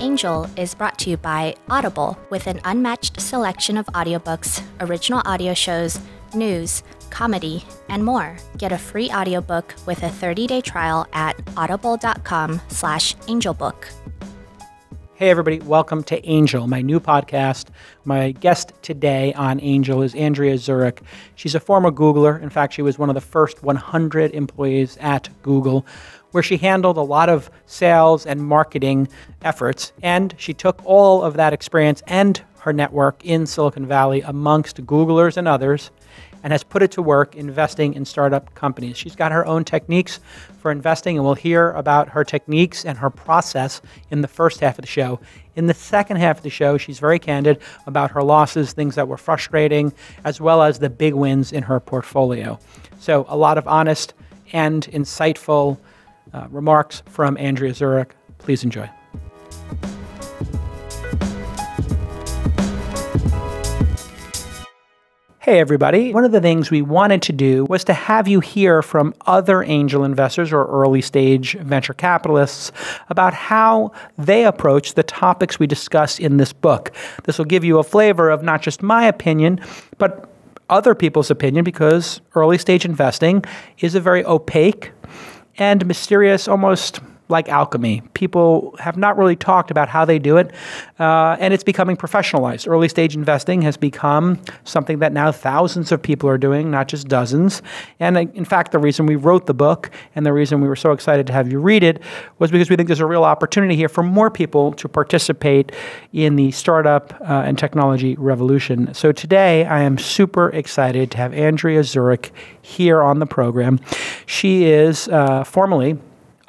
Angel is brought to you by Audible with an unmatched selection of audiobooks, original audio shows, news, comedy, and more. Get a free audiobook with a 30-day trial at audible.com/angelbook. Hey, everybody, welcome to Angel, my new podcast. My guest today on Angel is Andrea Zurek. She's a former Googler. In fact, she was one of the first 100 employees at Google, where she handled a lot of sales and marketing efforts. And she took all of that experience and her network in Silicon Valley amongst Googlers and others and has put it to work investing in startup companies. She's got her own techniques for investing, and we'll hear about her techniques and her process in the first half of the show. In the second half of the show, she's very candid about her losses, things that were frustrating, as well as the big wins in her portfolio. So, a lot of honest and insightful uh, remarks from Andrea Zurek. Please enjoy. Hey, everybody. One of the things we wanted to do was to have you hear from other angel investors or early stage venture capitalists about how they approach the topics we discuss in this book. This will give you a flavor of not just my opinion, but other people's opinion because early stage investing is a very opaque and mysterious, almost like alchemy. People have not really talked about how they do it, uh, and it's becoming professionalized. Early stage investing has become something that now thousands of people are doing, not just dozens. And uh, in fact, the reason we wrote the book and the reason we were so excited to have you read it was because we think there's a real opportunity here for more people to participate in the startup uh, and technology revolution. So today, I am super excited to have Andrea Zurek here on the program. She is uh, formally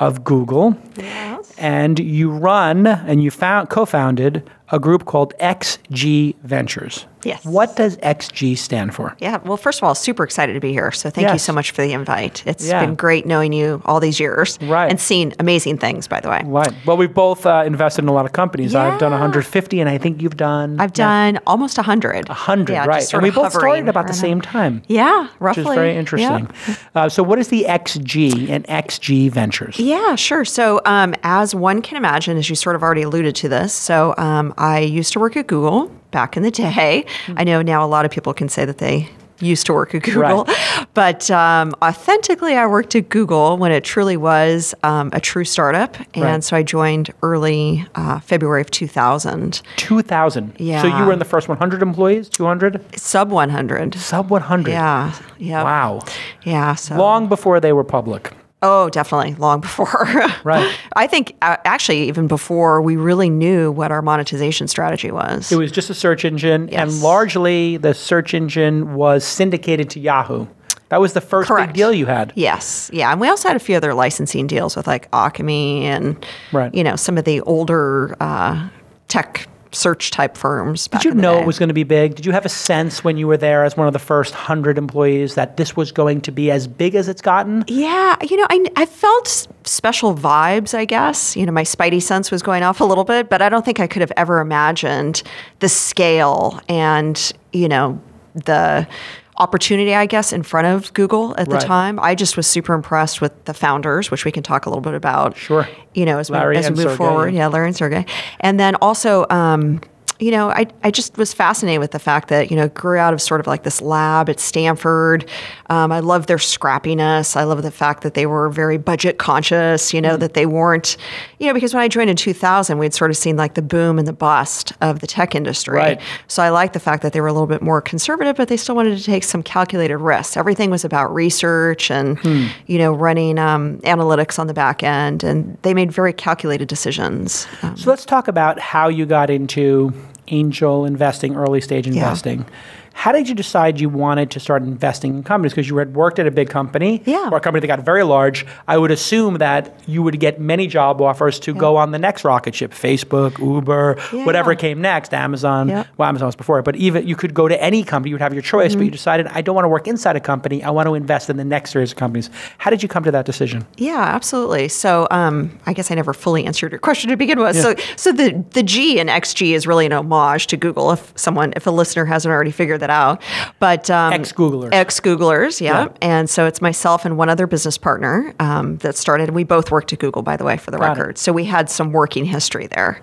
of Google. Yes. And you run and you found, co-founded a group called XG Ventures. Yes. What does XG stand for? Yeah. Well, first of all, super excited to be here. So thank you so much for the invite. It's Yeah. been great knowing you all these years. Right. And seeing amazing things, by the way. Right. Well, we've both uh, invested in a lot of companies. Yeah. I've done 150, and I think you've done. I've done almost 100. 100, yeah, right. And we both started about the same time. Yeah, roughly. Which is very interesting. Uh, so, what is the XG and XG Ventures? Yeah, sure. So, um, as one can imagine, as you sort of already alluded to this, so um, I used to work at Google back in the day. Hmm. I know now a lot of people can say that they used to work at Google, but um, authentically, I worked at Google when it truly was um, a true startup. And Right. so I joined early uh, February of 2000, 2,000. Yeah. So, you were in the first 100 employees, 200? sub 100. Sub 100. Yeah. Yeah. Wow. Yeah. So Long before they were public. Oh, definitely, long before. Right. I think uh, actually even before we really knew what our monetization strategy was. It was just a search engine, and largely the search engine was syndicated to Yahoo. That was the first big deal you had. yes, yeah, and we also had a few other licensing deals with like Alchemy and Right. you know some of the older uh, tech search type firms. Did you know it was going to be big? Did you have a sense when you were there as one of the first 100 employees that this was going to be as big as it's gotten? Yeah, you know, I, I felt special vibes, I guess. You know, my spidey sense was going off a little bit, but I don't think I could have ever imagined the scale and, you know, the opportunity, I guess, in front of Google at Right. the time. I just was super impressed with the founders, which we can talk a little bit about. Sure. You know, as Larry we, as we move Sergey. forward. Yeah, Larry and Sergey. And then also, um, you know, I, I just was fascinated with the fact that, you know, grew out of sort of like this lab at Stanford. Um, I love their scrappiness. I love the fact that they were very budget conscious, you Mm. know, that they weren't, you know, because when I joined in 2000, we'd sort of seen like the boom and the bust of the tech industry. Right. So I like the fact that they were a little bit more conservative, but they still wanted to take some calculated risks. Everything was about research and, Hmm. you know, running um, analytics on the back end. And they made very calculated decisions. Um, So let's talk about how you got into angel investing, early stage investing. How did you decide you wanted to start investing in companies? Because you had worked at a big company Yeah. or a company that got very large. I would assume that you would get many job offers to go on the next rocket ship Facebook, Uber, Yeah. whatever came next, Amazon. Yeah. Well, Amazon was before it, but even you could go to any company, you would have your choice, Mm-hmm. but you decided, I don't want to work inside a company. I want to invest in the next series of companies. How did you come to that decision? Yeah, absolutely. So um, I guess I never fully answered your question to begin with. So so the the G in XG is really an homage to Google. If someone, if a listener hasn't already figured figured that out. But um, Ex Googlers. Ex Googlers, yeah. Yeah. And so it's myself and one other business partner um, that started. We both worked at Google, by the way, for the Got it. record. So we had some working history there.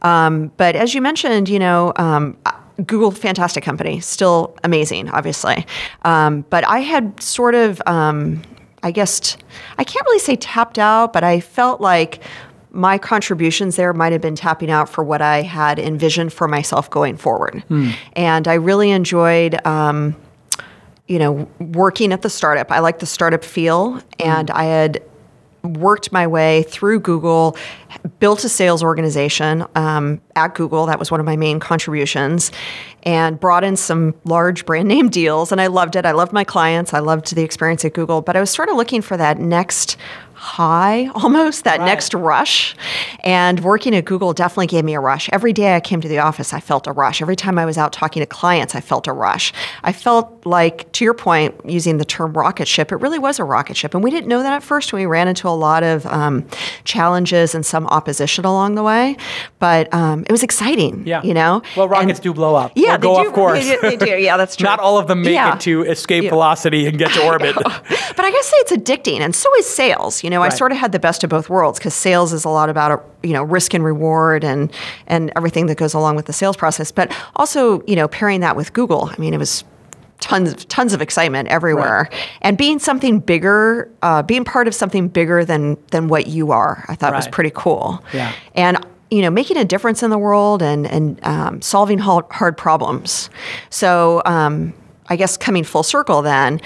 Um, but as you mentioned, you know, um, Google, fantastic company, still amazing, obviously. Um, but I had sort of, um, I guess, I can't really say tapped out, but I felt like my contributions there might have been tapping out for what I had envisioned for myself going forward. And I really enjoyed. Um, you know, working at the startup. I like the startup feel, and I had worked my way through Google, built a sales organization um, at Google. That was one of my main contributions, and brought in some large brand name deals. And I loved it. I loved my clients. I loved the experience at Google. But I was sort of looking for that next high almost that Right. next rush and working at google definitely gave me a rush every day i came to the office i felt a rush every time i was out talking to clients i felt a rush i felt like to your point using the term rocket ship it really was a rocket ship and we didn't know that at first we ran into a lot of um, challenges and some opposition along the way but um, it was exciting Yeah. you know Well, And- rockets do blow up. yeah or go they do, off course. they do, they do. yeah that's true Not all of them make Yeah. it to escape Yeah. velocity and get to orbit. but I gotta say it's addicting, and so is sales. You know, I Right. sort of had the best of both worlds because sales is a lot about you know risk and reward and and everything that goes along with the sales process. But also, you know, pairing that with Google. I mean, it was tons of tons of excitement everywhere, and being something bigger, uh, being part of something bigger than than what you are. I thought was pretty cool. Yeah. and. You know, making a difference in the world and and um, solving hard, hard problems. So, um, I guess coming full circle, then,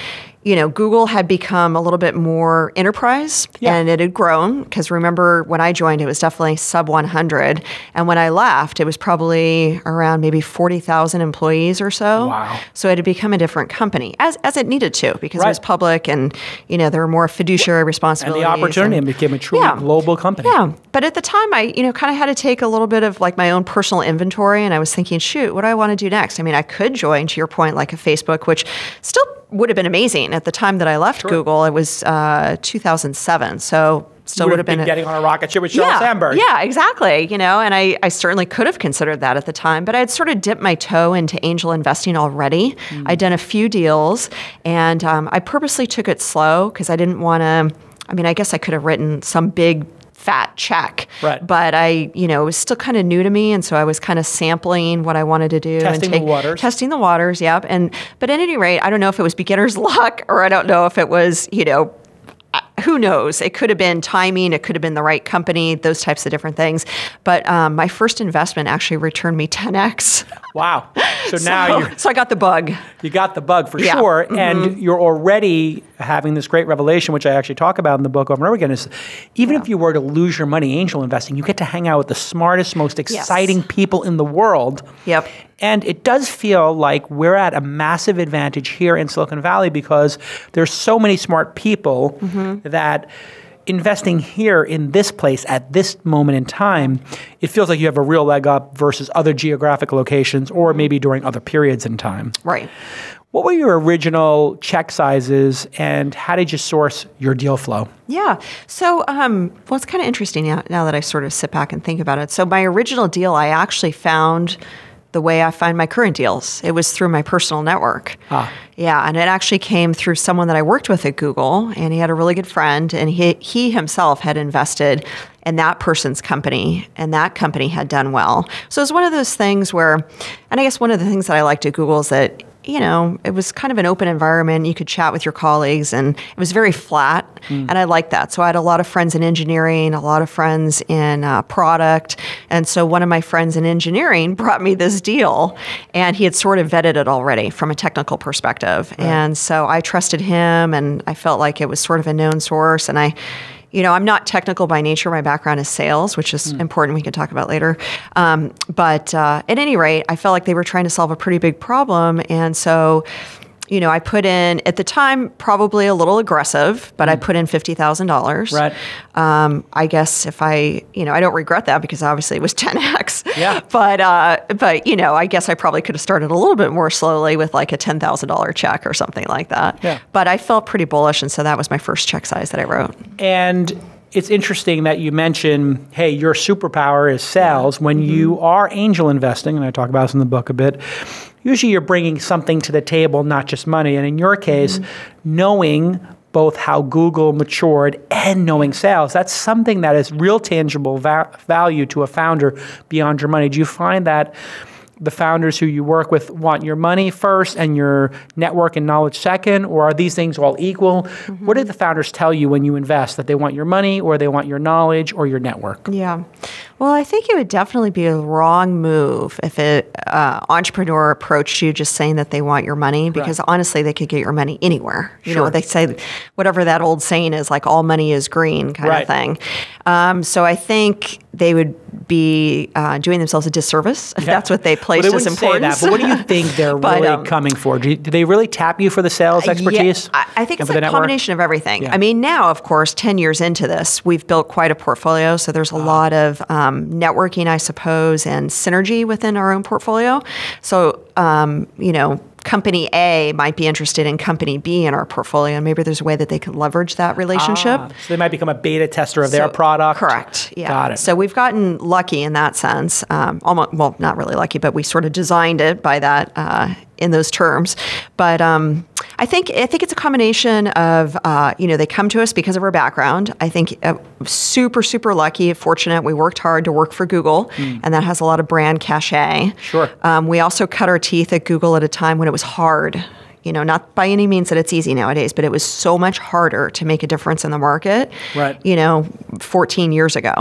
you know, Google had become a little bit more enterprise Yeah. and it had grown. Because remember, when I joined, it was definitely sub 100. And when I left, it was probably around maybe 40,000 employees or so. Wow. So it had become a different company, as, as it needed to, because it was public and, you know, there were more fiduciary and responsibilities. the opportunity and- and became a truly Yeah. global company. yeah, but at the time, I you know kind of had to take a little bit of like my own personal inventory, and I was thinking, shoot, what do I want to do next? I mean, I could join, to your point, like a Facebook, which still would have been amazing at the time that I left Google. It was uh, 2007, so still would have been, been a- getting on a rocket ship with Sheryl yeah, Sandberg. Yeah, exactly. You know, and I, I certainly could have considered that at the time, but I'd sort of dipped my toe into angel investing already. Hmm. I'd done a few deals, and um, I purposely took it slow because I didn't want to. I mean, I guess I could have written some big fat check, Right. but I, you know, it was still kind of new to me, and so I was kind of sampling what I wanted to do Testing and the waters. testing the waters. Yep. And but at any rate, I don't know if it was beginner's luck or I don't know if it was, you know, who knows? It could have been timing. It could have been the right company. Those types of different things. But um, my first investment actually returned me 10x. Wow. So now so, you're so I got the bug. You got the bug for Yeah. Sure, and you're already having this great revelation, which I actually talk about in the book over and over again. Is even if you were to lose your money angel investing, you get to hang out with the smartest, most exciting people in the world. Yep. And it does feel like we're at a massive advantage here in Silicon Valley because there's so many smart people Mm-hmm. that investing here in this place at this moment in time, it feels like you have a real leg up versus other geographic locations or maybe during other periods in time. Right. What were your original check sizes and how did you source your deal flow? Yeah. So, um, well, it's kind of interesting now, now that I sort of sit back and think about it. So, my original deal, I actually found the way I find my current deals. It was through my personal network. Ah. Yeah, and it actually came through someone that I worked with at Google, and he had a really good friend, and he he himself had invested in that person's company, and that company had done well. So it was one of those things where, and I guess one of the things that I liked at Google is that you know, it was kind of an open environment. You could chat with your colleagues, and it was very flat. And I liked that. So I had a lot of friends in engineering, a lot of friends in uh, product. And so one of my friends in engineering brought me this deal, and he had sort of vetted it already from a technical perspective. And so I trusted him, and I felt like it was sort of a known source. And I, you know, I'm not technical by nature. My background is sales, which is important. We can talk about later. Um, but uh, at any rate, I felt like they were trying to solve a pretty big problem, and so. You know, I put in at the time probably a little aggressive, but I put in fifty thousand dollars. Right. Um, I guess if I, you know, I don't regret that because obviously it was ten x. Yeah. But uh, but you know, I guess I probably could have started a little bit more slowly with like a ten thousand dollar check or something like that. Yeah. But I felt pretty bullish, and so that was my first check size that I wrote. And it's interesting that you mention, hey, your superpower is sales. When you are angel investing, and I talk about this in the book a bit, usually you're bringing something to the table, not just money. And in your case, mm-hmm. knowing both how Google matured and knowing sales. That's something that is real tangible va- value to a founder beyond your money. Do you find that the founders who you work with want your money first and your network and knowledge second, or are these things all equal? Mm-hmm. What do the founders tell you when you invest? That they want your money, or they want your knowledge, or your network? Yeah. Well, I think it would definitely be a wrong move if an uh, entrepreneur approached you just saying that they want your money, because right. honestly, they could get your money anywhere. You sure. know, they say whatever that old saying is, like all money is green kind right. of thing. Um, so I think they would be uh, doing themselves a disservice if yeah. that's what they place well, they as important. But what do you think they're but, really um, coming for? Do, you, do, they really tap you for the sales expertise? Yeah, I, I think it's a combination of everything. Yeah. I mean, now, of course, 10 years into this, we've built quite a portfolio. So there's a uh, lot of um, networking, I suppose, and synergy within our own portfolio. So, um, you know, company A might be interested in company B in our portfolio, and maybe there's a way that they can leverage that relationship. Ah, so they might become a beta tester of so, their product. Correct. Yeah. Got it. So we've gotten lucky in that sense. Um, almost, well, not really lucky, but we sort of designed it by that uh, in those terms. But um, I think I think it's a combination of uh, you know they come to us because of our background. I think uh, super super lucky, fortunate. We worked hard to work for Google, mm. and that has a lot of brand cachet. Sure. Um, we also cut our teeth at Google at a time when it was hard you know, not by any means that it's easy nowadays, but it was so much harder to make a difference in the market, right. you know, 14 years ago.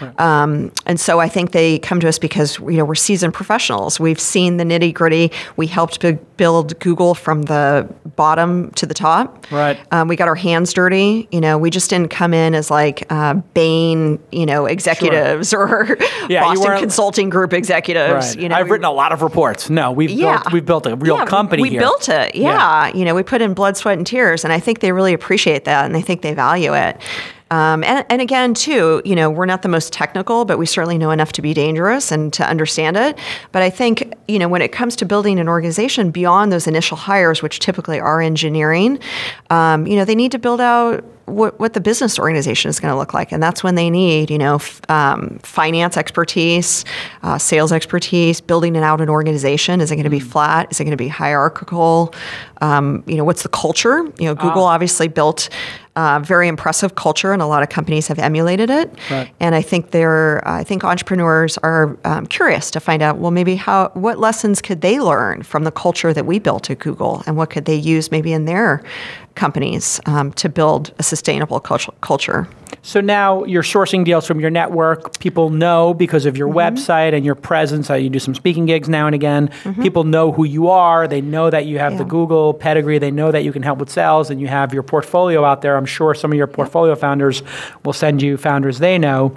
Right. Um, and so I think they come to us because, you know, we're seasoned professionals. We've seen the nitty gritty. We helped build Google from the bottom to the top. Right. Um, we got our hands dirty. You know, we just didn't come in as like uh, Bain, you know, executives sure. or yeah, Boston Consulting Group executives. Right. You know, I've written a lot of reports. No, we've yeah. built we've built a real yeah, company we here. built it. Yeah yeah, you know, we put in blood, sweat, and tears, and I think they really appreciate that, and they think they value it. Um, and, and again, too, you know, we're not the most technical, but we certainly know enough to be dangerous and to understand it. But I think, you know, when it comes to building an organization beyond those initial hires, which typically are engineering, um, you know, they need to build out what, what the business organization is going to look like. And that's when they need, you know, f- um, finance expertise, uh, sales expertise, building it out an organization. Is it going to be mm. flat? Is it going to be hierarchical? Um, you know, what's the culture? You know, Google uh, obviously built uh, very impressive culture, and a lot of companies have emulated it. Right. And I think they're, I think entrepreneurs are um, curious to find out, well, maybe how, what lessons could they learn from the culture that we built at Google, and what could they use maybe in their companies um, to build a sustainable culture. So now you're sourcing deals from your network. People know because of your mm-hmm. website and your presence. You do some speaking gigs now and again. Mm-hmm. People know who you are. They know that you have yeah. the Google pedigree. They know that you can help with sales and you have your portfolio out there. I'm sure some of your portfolio founders will send you founders they know.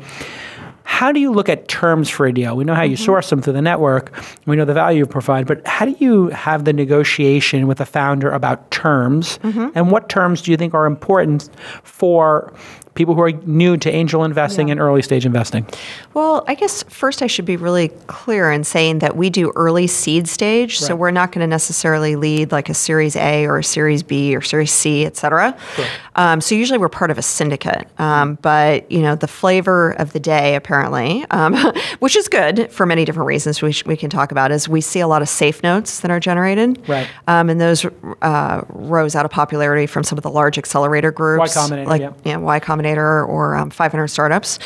How do you look at terms for a deal? We know how you mm-hmm. source them through the network. We know the value you provide, but how do you have the negotiation with the founder about terms? Mm-hmm. And what terms do you think are important for people who are new to angel investing yeah. and early stage investing? Well, I guess first I should be really clear in saying that we do early seed stage, right. so we're not going to necessarily lead like a Series A or a Series B or Series C, et cetera. Sure. Um, so usually we're part of a syndicate, um, but you know the flavor of the day apparently, um, which is good for many different reasons we, sh- we can talk about, is we see a lot of safe notes that are generated, right? Um, and those uh, rose out of popularity from some of the large accelerator groups, Y Combinator, like yeah, yeah Y Combinator Or um, 500 Startups.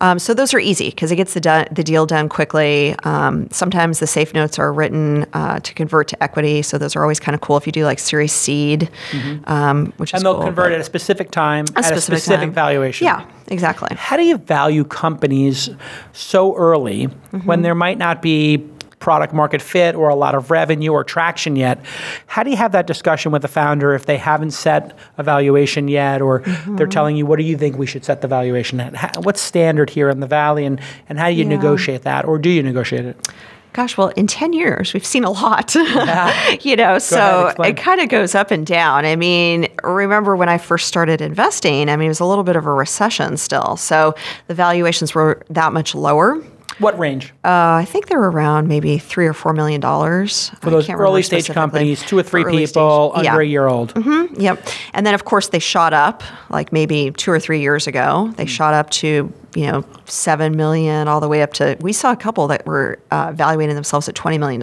Um, so those are easy because it gets the, do- the deal done quickly. Um, sometimes the safe notes are written uh, to convert to equity. So those are always kind of cool if you do like Series Seed, mm-hmm. Um, which and is they'll cool, convert at a specific time a at specific a specific time. valuation. Yeah, exactly. How do you value companies so early mm-hmm. when there might not be product market fit or a lot of revenue or traction yet. How do you have that discussion with the founder if they haven't set a valuation yet or mm-hmm. they're telling you, what do you think we should set the valuation at? How, what's standard here in the Valley and, and how do you yeah. negotiate that or do you negotiate it? Gosh, well, in 10 years, we've seen a lot, yeah. you know, Go so ahead, it kind of goes up and down. I mean, remember when I first started investing, I mean, it was a little bit of a recession still. So the valuations were that much lower. What range? Uh, I think they're around maybe three or four million dollars For those early stage companies, two or three people, stage. under yeah. a year old. Mm-hmm. Yep. And then, of course, they shot up like maybe two or three years ago. They Hmm. shot up to, you know, 7 million all the way up to, we saw a couple that were uh, evaluating themselves at $20 million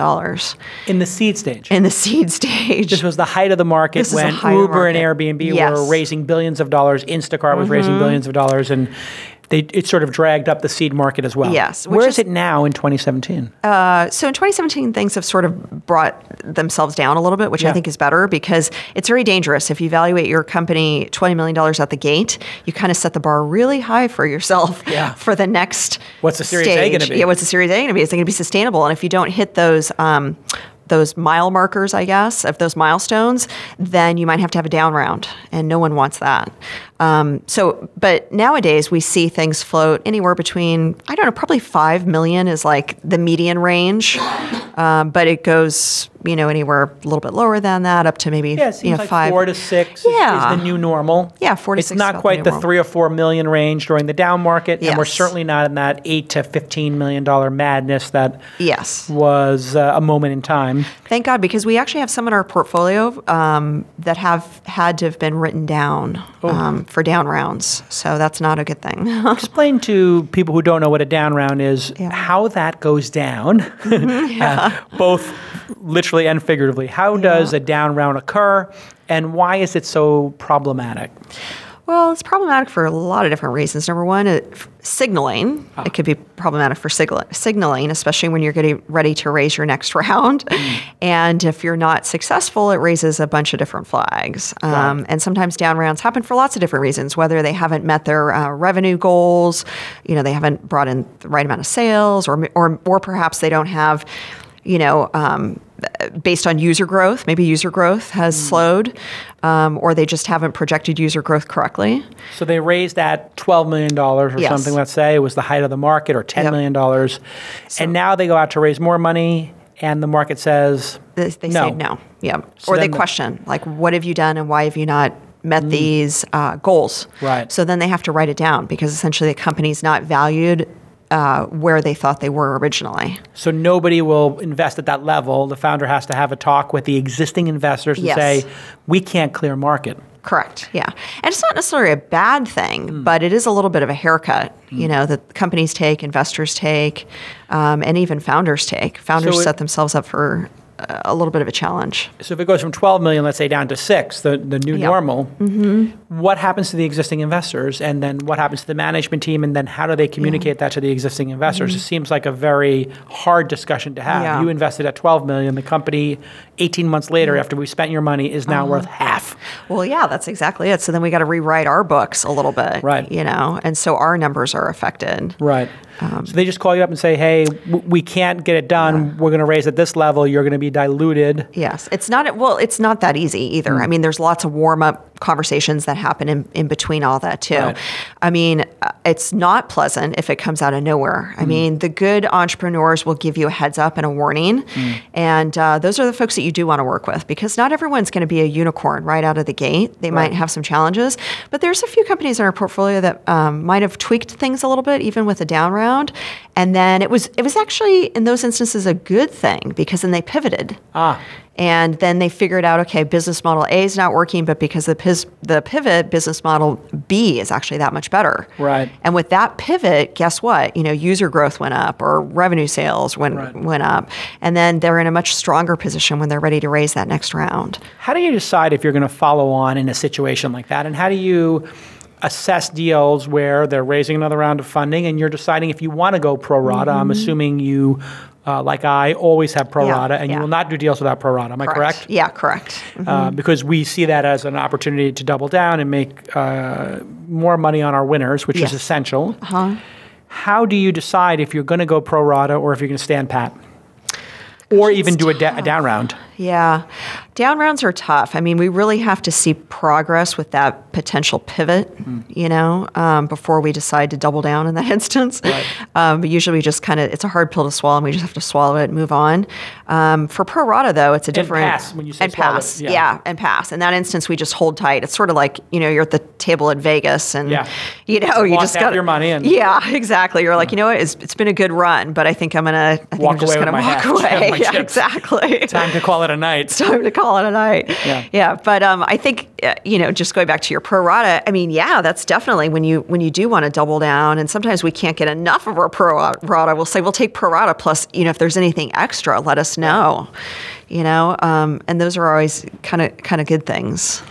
In the seed stage. in the seed stage. This was the height of the market This when height of the Uber and. Airbnb Yes. Mm-hmm. were raising billions of dollars. Instacart was raising billions of dollars, and they, it sort of dragged up the seed market as well. Yes, Where is is- it now in 2017? Uh, so in 2017, things have sort of brought themselves down a little bit, which Yeah. I think is better because it's very dangerous. If you evaluate your company $20 million at the gate, you kind of set the bar really high for yourself Yeah. for the next What's the Series A gonna be? Yeah, what's the Series A going to be? Is it going to be sustainable? And if you don't hit those, um, those mile markers, I guess, of those milestones, then you might have to have a down round, and no one wants that. Um, so, but nowadays we see things float anywhere between I don't know, probably five million is like the median range, um, but it goes you know anywhere a little bit lower than that, up to maybe Yeah, you know like five. four to six is- is, Yeah. the new normal. Yeah, four to it's six is not about the quite the three or four million range during the down market, and we're certainly not in that eight to fifteen million dollar madness that yes. was uh, a moment in time. Thank God, because we actually have some in our portfolio um, that have had to have been written down Oh. Um, for down rounds. So that's not a good thing. Explain to people who don't know what a down round is Yeah. how that goes down, uh, both literally and figuratively. How does a down round occur, and why is it so problematic? Well, it's problematic for a lot of different reasons. Number one, it, signaling. Ah. It could be problematic for sigla- signaling, especially when you're getting ready to raise your next round. Mm. And if you're not successful, it raises a bunch of different flags. Um, and sometimes down rounds happen for lots of different reasons, whether they haven't met their uh, revenue goals, you know, they haven't brought in the right amount of sales, or, or, or perhaps they don't have, you know, um, based on user growth, maybe user growth has Hmm. slowed, um, or they just haven't projected user growth correctly. So they raised at $12 million or Yes. something, let's say. It was the height of the market, or 10 Yep. million. dollars, and now they go out to raise more money, and the market says, They, they No. say no. Yeah. So or they the- question, like, what have you done and why have you not met these uh, goals? Right. So then they have to write it down because essentially the company's not valued uh, where they thought they were originally. So nobody will invest at that level. The founder has to have a talk with the existing investors and Yes. say, we can't clear market. Correct. Yeah. And it's not necessarily a bad thing, Hmm. but it is a little bit of a haircut, you know, that companies take, investors take, um, and even founders take. Founders So it- set themselves up for a little bit of a challenge. So if it goes from 12 million, let's say, down to six, the, the new Yeah. normal, mm-hmm. what happens to the existing investors? And then what happens to the management team? And then how do they communicate that to the existing investors? Mm-hmm. It seems like a very hard discussion to have. Yeah. You invested at 12 million. The company, 18 months later, mm-hmm. after we spent your money, is now worth uh-huh. half. Well, yeah, that's exactly it. So then we got to rewrite our books a little bit, Right. You know, and so our numbers are affected. Right. So they just call you up and say, hey, w- we can't get it done. We're going to raise at this level. You're going to be diluted. Yes, it's not well. It's not that easy either. Hmm. I mean, there's lots of warm up conversations that happen in, in between all that too. Right. I mean, uh, it's not pleasant if it comes out of nowhere. I mean, the good entrepreneurs will give you a heads up and a warning, Hmm. and uh, those are the folks that you do want to work with because not everyone's going to be a unicorn right out of the gate. They might have some challenges, but there's a few companies in our portfolio that um, might have tweaked things a little bit, even with a down round, and then it was it was actually in those instances a good thing because then they pivoted. Ah. And then they figured out, okay, business model A is not working, but because the, pis- the pivot, business model B is actually that much better. Right. And with that pivot, guess what? You know, user growth went up or revenue sales went Right. went up, and then they're in a much stronger position when they're ready to raise that next round. How do you decide if you're going to follow on in a situation like that? And how do you assess deals where they're raising another round of funding and you're deciding if you want to go pro rata? I'm assuming you, uh, like I, always have pro Mm-hmm. Yeah, rata and you will not do deals without pro rata. Am I correct? Yeah, correct. Uh, because we see that as an opportunity to double down and make uh, more money on our winners, which Yes. is essential. Uh-huh. How do you decide if you're going to go pro rata or if you're going to stand pat? or even do a, da- a down round? Yeah. Down rounds are tough. I mean, we really have to see progress with that potential pivot, you know, um, before we decide to double down in that instance. Right. Um, but usually we just kind of, it's a hard pill to swallow and we just have to swallow it and move on. Um, for pro rata, though, it's a different. pass, when you say and swallow it, pass. yeah. yeah. and pass. In that instance, we just hold tight. It's sort of like, you know, you're at the table at Vegas and, Yeah. you know, you just got your money and- Yeah, exactly. You're like, you know what? It's, it's been a good run, but I think I'm going to, I think Walk I'm just away with going to my walk away. Yeah, chips. exactly Time to call it a night. time to call it a night. Yeah. yeah. But um, I think uh, you know, just going back to your pro rata. I mean, yeah, that's definitely when you when you do want to double down, and sometimes we can't get enough of our pro rata. We'll say we'll take pro rata plus, you know, if there's anything extra, let us know. You know, um, and those are always kind of kind of good things.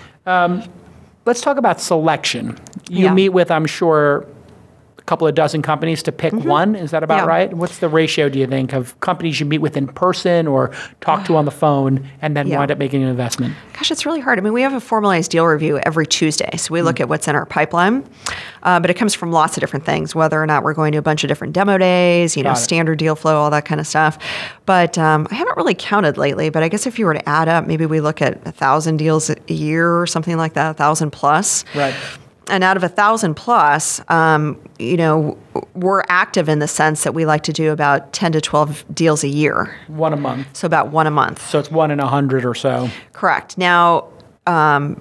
Let's talk about selection. You Yeah. meet with, I'm sure, a couple of dozen companies to pick one. Is that about. Yeah. right? What's the ratio, do you think, of companies you meet with in person or talk to on the phone and then Yeah. wind up making an investment? Gosh, it's really hard. I mean, we have a formalized deal review every Tuesday. So we look at what's in our pipeline, uh, but it comes from lots of different things, whether or not we're going to a bunch of different demo days, you know, it. standard deal flow, all that kind of stuff. But um, I haven't really counted lately, but I guess if you were to add up, maybe we look at a thousand deals a year or something like that, a thousand plus. Right. And out of a thousand plus, um, you know, we're active in the sense that we like to do about 10 to 12 deals a year. One a month. So about one a month. So it's one in a hundred or so. Correct. Now, um,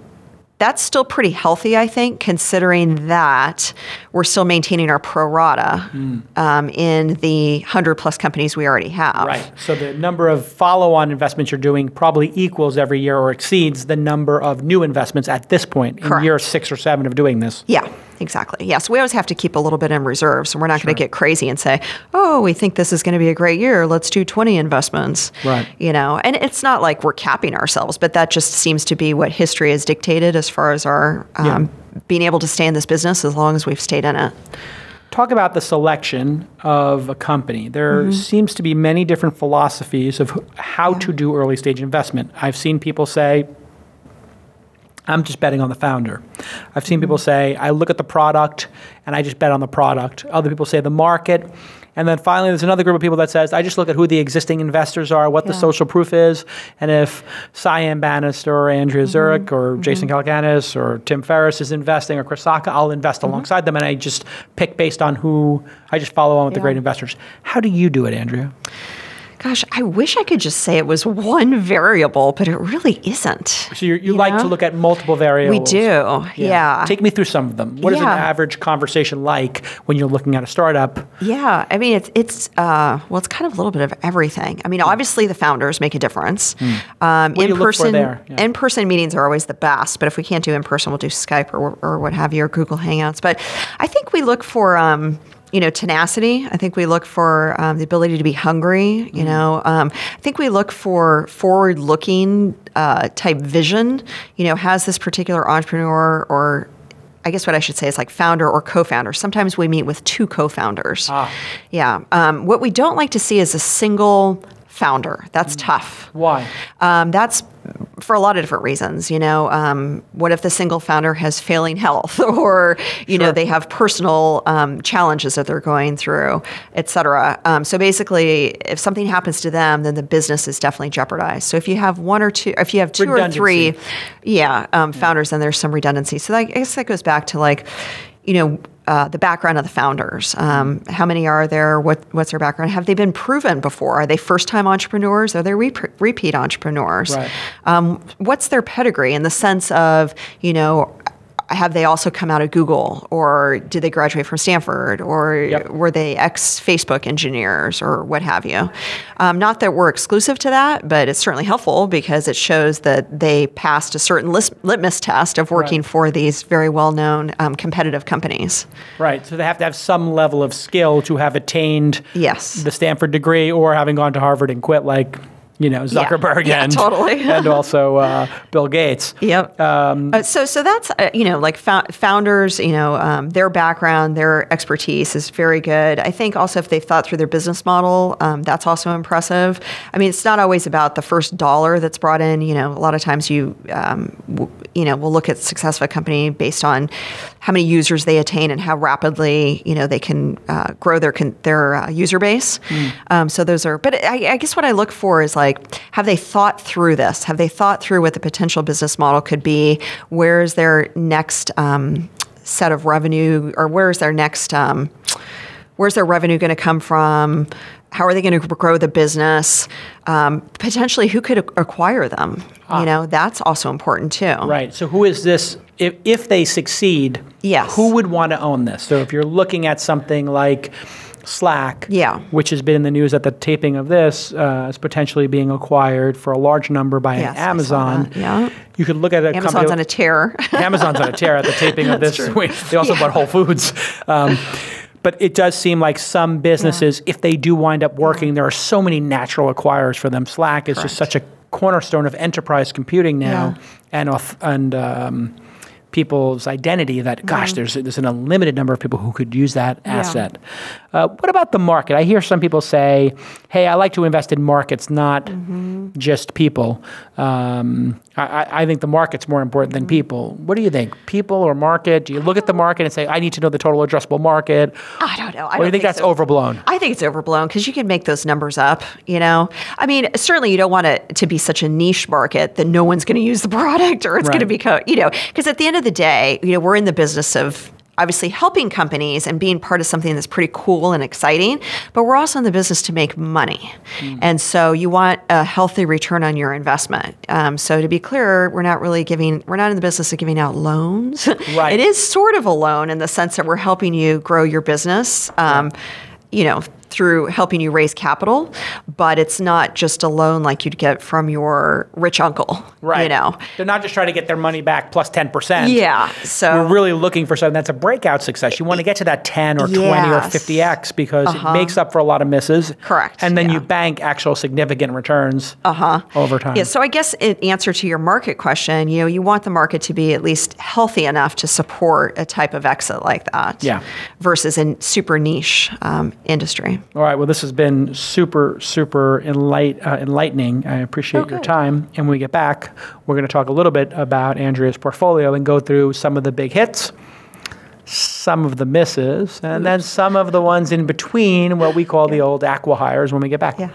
that's still pretty healthy, I think, considering that we're still maintaining our pro rata Hmm. um, in the 100 plus companies we already have. Right. So the number of follow on investments you're doing probably equals every year or exceeds the number of new investments at this point in Correct. year six or seven of doing this. Yeah, exactly. Yeah, so we always have to keep a little bit in reserve. So we're not going to get crazy and say, oh, we think this is going to be a great year. Let's do 20 investments. Right. You know, and it's not like we're capping ourselves, but that just seems to be what history has dictated as far as our um, being able to stay in this business as long as we've stayed in it. Talk about the selection of a company. There Mm-hmm. seems to be many different philosophies of how to do early stage investment. I've seen people say, I'm just betting on the founder. I've seen people say, I look at the product and I just bet on the product. Other people say the market. And then finally, there's another group of people that says, I just look at who the existing investors are, what the social proof is, and if Cyan Bannister or Andrea mm-hmm. Zurek or mm-hmm. Jason Calacanis or Tim Ferriss is investing or Chris Sacca, I'll invest mm-hmm. alongside them and I just pick based on who I just follow on with the great investors. How do you do it, Andrea? Gosh, I wish I could just say it was one variable, but it really isn't. So you're, you, like to look at multiple variables. We do, yeah. Take me through some of them. What is an average conversation like when you're looking at a startup? Yeah, I mean it's it's uh, well, it's kind of a little bit of everything. I mean, obviously the founders make a difference. Um, Hmm. do you in person, there? Yeah. in person meetings are always the best. But if we can't do in person, we'll do Skype or or what have you, or Google Hangouts. But I think we look for. Um, you know, tenacity. I think we look for um, the ability to be hungry. You know, um, I think we look for forward-looking uh, type vision. You know, has this particular entrepreneur or I guess what I should say is like founder or co-founder. Sometimes we meet with two co-founders. Ah. Yeah. Um, what we don't like to see is a single founder. That's tough. Why? Um, that's for a lot of different reasons. You know, um, what if the single founder has failing health, or you know they have personal um, challenges that they're going through, et cetera. Um, so basically, if something happens to them, then the business is definitely jeopardized. So if you have one or two, if you have two or three, yeah, um, founders, then there's some redundancy. So that, I guess that goes back to like, you know. Uh, the background of the founders. Um, how many are there? What, what's their background? Have they been proven before? Are they first time entrepreneurs? Are they re- repeat entrepreneurs? Right. Um, what's their pedigree in the sense of, you know, have they also come out of Google or did they graduate from Stanford or Yep. were they ex Facebook engineers or what have you? Um, not that we're exclusive to that, but it's certainly helpful because it shows that they passed a certain litmus test of working Right. for these very well known um, competitive companies. Right. So they have to have some level of skill to have attained Yes. the Stanford degree or having gone to Harvard and quit, like, you know, Zuckerberg Yeah, and, totally. and also uh, Bill Gates. Yep. Uh, so, so that's uh, you know, like fou- founders, you know, um, their background, their expertise is very good. I think also if they've thought through their business model, um, that's also impressive. I mean, it's not always about the first dollar that's brought in. You know, a lot of times you, um, w- you know, we'll look at success of a company based on how many users they attain and how rapidly you know they can uh, grow their their uh, user base. Um, so those are, but I, I guess what I look for is like like, have they thought through this? Have they thought through what the potential business model could be? Where's their next um, set of revenue, or where's their next um, where's their revenue going to come from? How are they going to grow the business? Um, potentially, who could acquire them? You know, that's also important too. Right. So, who is this? If, if they succeed, Yes. who would want to own this? So, if you're looking at something like Slack, Yeah. which has been in the news at the taping of this, uh, is potentially being acquired for a large number by Yes, Amazon. yeah. You could look at a Amazon's company. on a tear. Amazon's on a tear at the taping of this. Wait, they also bought Whole Foods. Um, but it does seem like some businesses, if they do wind up working, there are so many natural acquirers for them. Slack is just such a cornerstone of enterprise computing now, Yeah. and and um, people's identity. That gosh, there's there's an unlimited number of people who could use that asset. Uh, what about the market? I hear some people say, "Hey, I like to invest in markets, not just people." Um, I, I- think the market's more important than people. What do you think? People or market? Do you look at the market and say, "I need to know the total addressable market"? I don't know. I or do you think that's so. overblown? I think it's overblown because you can make those numbers up. You know, I mean, certainly you don't want it to be such a niche market that no one's going to use the product or it's going to Right. be, you know, because at the end of the day, you know, we're in the business of obviously helping companies and being part of something that's pretty cool and exciting, but we're also in the business to make money, Hmm. and so you want a healthy return on your investment. Um, so to be clear, we're not really giving, we're not in the business of giving out loans. Right. it is sort of a loan in the sense that we're helping you grow your business. Um, you know, through helping you raise capital, but it's not just a loan like you'd get from your rich uncle. Right. You know. they're not just trying to get their money back plus ten percent. Yeah. So We're really looking for something that's a breakout success. You want to get to that 10 or 20 or 50x because it makes up for a lot of misses. Correct, And then yeah. you bank actual significant returns uh-huh. over time. Yeah, so I guess in answer to your market question, you know, you want the market to be at least healthy enough to support a type of exit like that. Yeah. Versus a super niche um, industry. All right. Well, this has been super, super enlight, uh, enlightening. I appreciate your good. time. And when we get back, we're going to talk a little bit about Andrea's portfolio and go through some of the big hits, some of the misses, and then some of the ones in between, what we call the old acquihires when we get back. Yeah.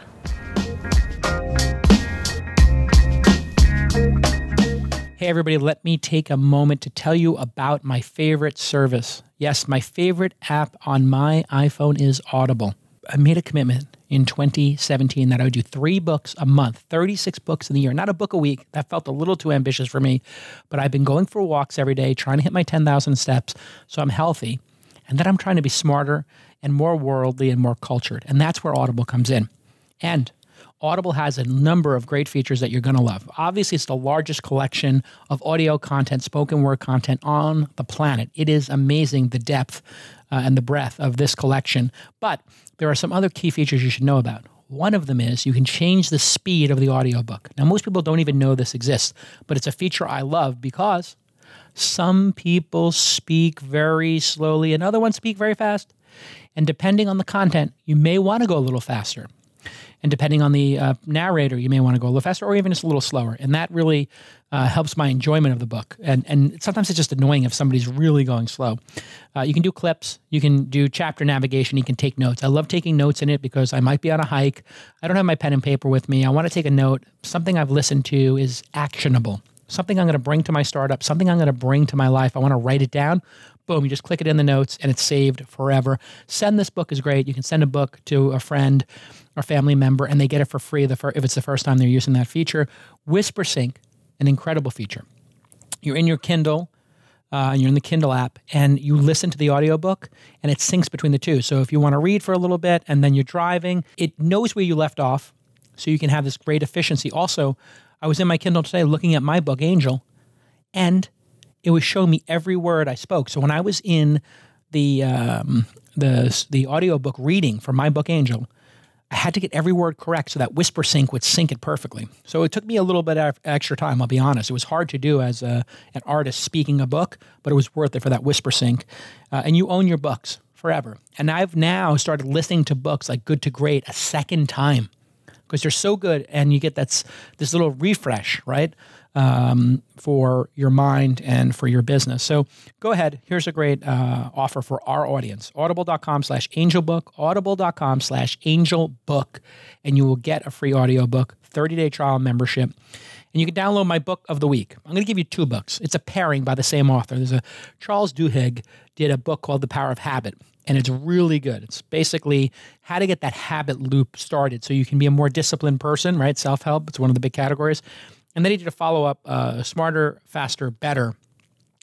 Hey, everybody, let me take a moment to tell you about my favorite service. Yes, my favorite app on my iPhone is Audible. I made a commitment in 2017 that I would do three books a month, 36 books in the year, not a book a week. That felt a little too ambitious for me, but I've been going for walks every day, trying to hit my 10,000 steps so I'm healthy. And then I'm trying to be smarter and more worldly and more cultured. And that's where Audible comes in. And Audible has a number of great features that you're going to love. Obviously, it's the largest collection of audio content, spoken word content on the planet. It is amazing the depth uh, and the breadth of this collection. But there are some other key features you should know about. One of them is you can change the speed of the audiobook. Now, most people don't even know this exists, but it's a feature I love because some people speak very slowly and other ones speak very fast. And depending on the content, you may want to go a little faster. And depending on the uh, narrator, you may want to go a little faster or even just a little slower. And that really uh, helps my enjoyment of the book. And, and sometimes it's just annoying if somebody's really going slow. Uh, you can do clips, you can do chapter navigation, you can take notes. I love taking notes in it because I might be on a hike. I don't have my pen and paper with me. I want to take a note. Something I've listened to is actionable. Something I'm going to bring to my startup, something I'm going to bring to my life. I want to write it down. Boom, you just click it in the notes and it's saved forever. Send this book is great. You can send a book to a friend or family member and they get it for free the fir- if it's the first time they're using that feature. Whispersync, an incredible feature. You're in your Kindle, uh, and you're in the Kindle app, and you listen to the audiobook, and it syncs between the two. So if you want to read for a little bit and then you're driving, it knows where you left off, so you can have this great efficiency. Also, I was in my Kindle today looking at my book, Angel, and it was showing me every word I spoke. So when I was in the um, the the audiobook reading for my book, Angel, I had to get every word correct so that Whispersync would sync it perfectly. So it took me a little bit of extra time, I'll be honest. It was hard to do as a, an artist speaking a book, but it was worth it for that Whispersync. Uh, and you own your books forever. And I've now started listening to books like Good to Great a second time. because they're so good, and you get that's this little refresh, right? Um, for your mind and for your business. So go ahead. Here's a great uh, offer for our audience. Audible.com slash angelbook, audible.com slash angelbook, and you will get a free audiobook, 30-day trial membership. And you can download my book of the week. I'm going to give you two books. It's a pairing by the same author. There's a Charles Duhigg did a book called The Power of Habit and it's really good. It's basically how to get that habit loop started so you can be a more disciplined person, right? Self help, it's one of the big categories. And then he did a follow up, uh, Smarter, Faster, Better.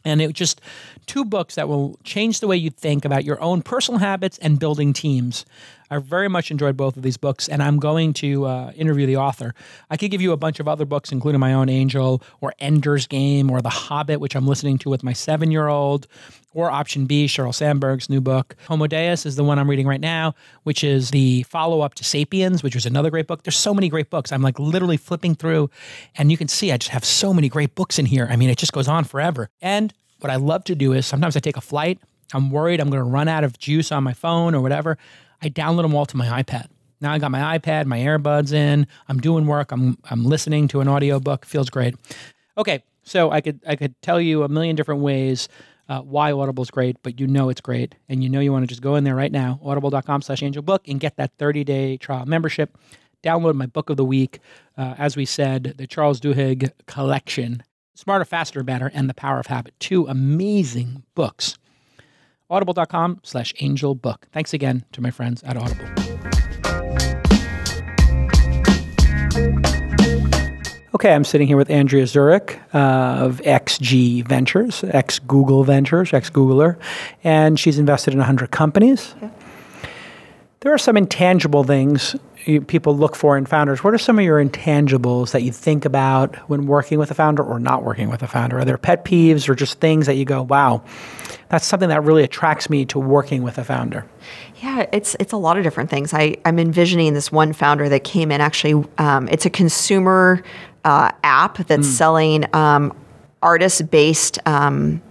And it was just two books that will change the way you think about your own personal habits and building teams. I very much enjoyed both of these books, and I'm going to uh, interview the author. I could give you a bunch of other books, including my own Angel, or Ender's Game, or The Hobbit, which I'm listening to with my seven year old, or option B, Sheryl Sandberg's new book. Homo Deus is the one I'm reading right now, which is the follow up to Sapiens, which was another great book. There's so many great books. I'm like literally flipping through, and you can see I just have so many great books in here. I mean, it just goes on forever. And what I love to do is sometimes I take a flight. I'm worried I'm going to run out of juice on my phone or whatever. I download them all to my iPad. Now I got my iPad, my earbuds in. I'm doing work. I'm I'm listening to an audiobook. Feels great. Okay, so I could I could tell you a million different ways uh, why Audible is great, but you know it's great, and you know you want to just go in there right now, Audible.com/slash/angelbook and get that 30-day trial membership. Download my book of the week, uh, as we said, the Charles Duhigg collection, Smarter, Faster, Better, and The Power of Habit. Two amazing books audible.com slash angel book. Thanks again to my friends at Audible. Okay, I'm sitting here with Andrea Zurek uh, of XG Ventures, ex Google Ventures, ex Googler, and she's invested in 100 companies. There are some intangible things you, people look for in founders. What are some of your intangibles that you think about when working with a founder or not working with a founder? Are there pet peeves or just things that you go, wow, that's something that really attracts me to working with a founder? Yeah, it's it's a lot of different things. I, I'm envisioning this one founder that came in. Actually, um, it's a consumer uh, app that's mm. selling um, artist based um,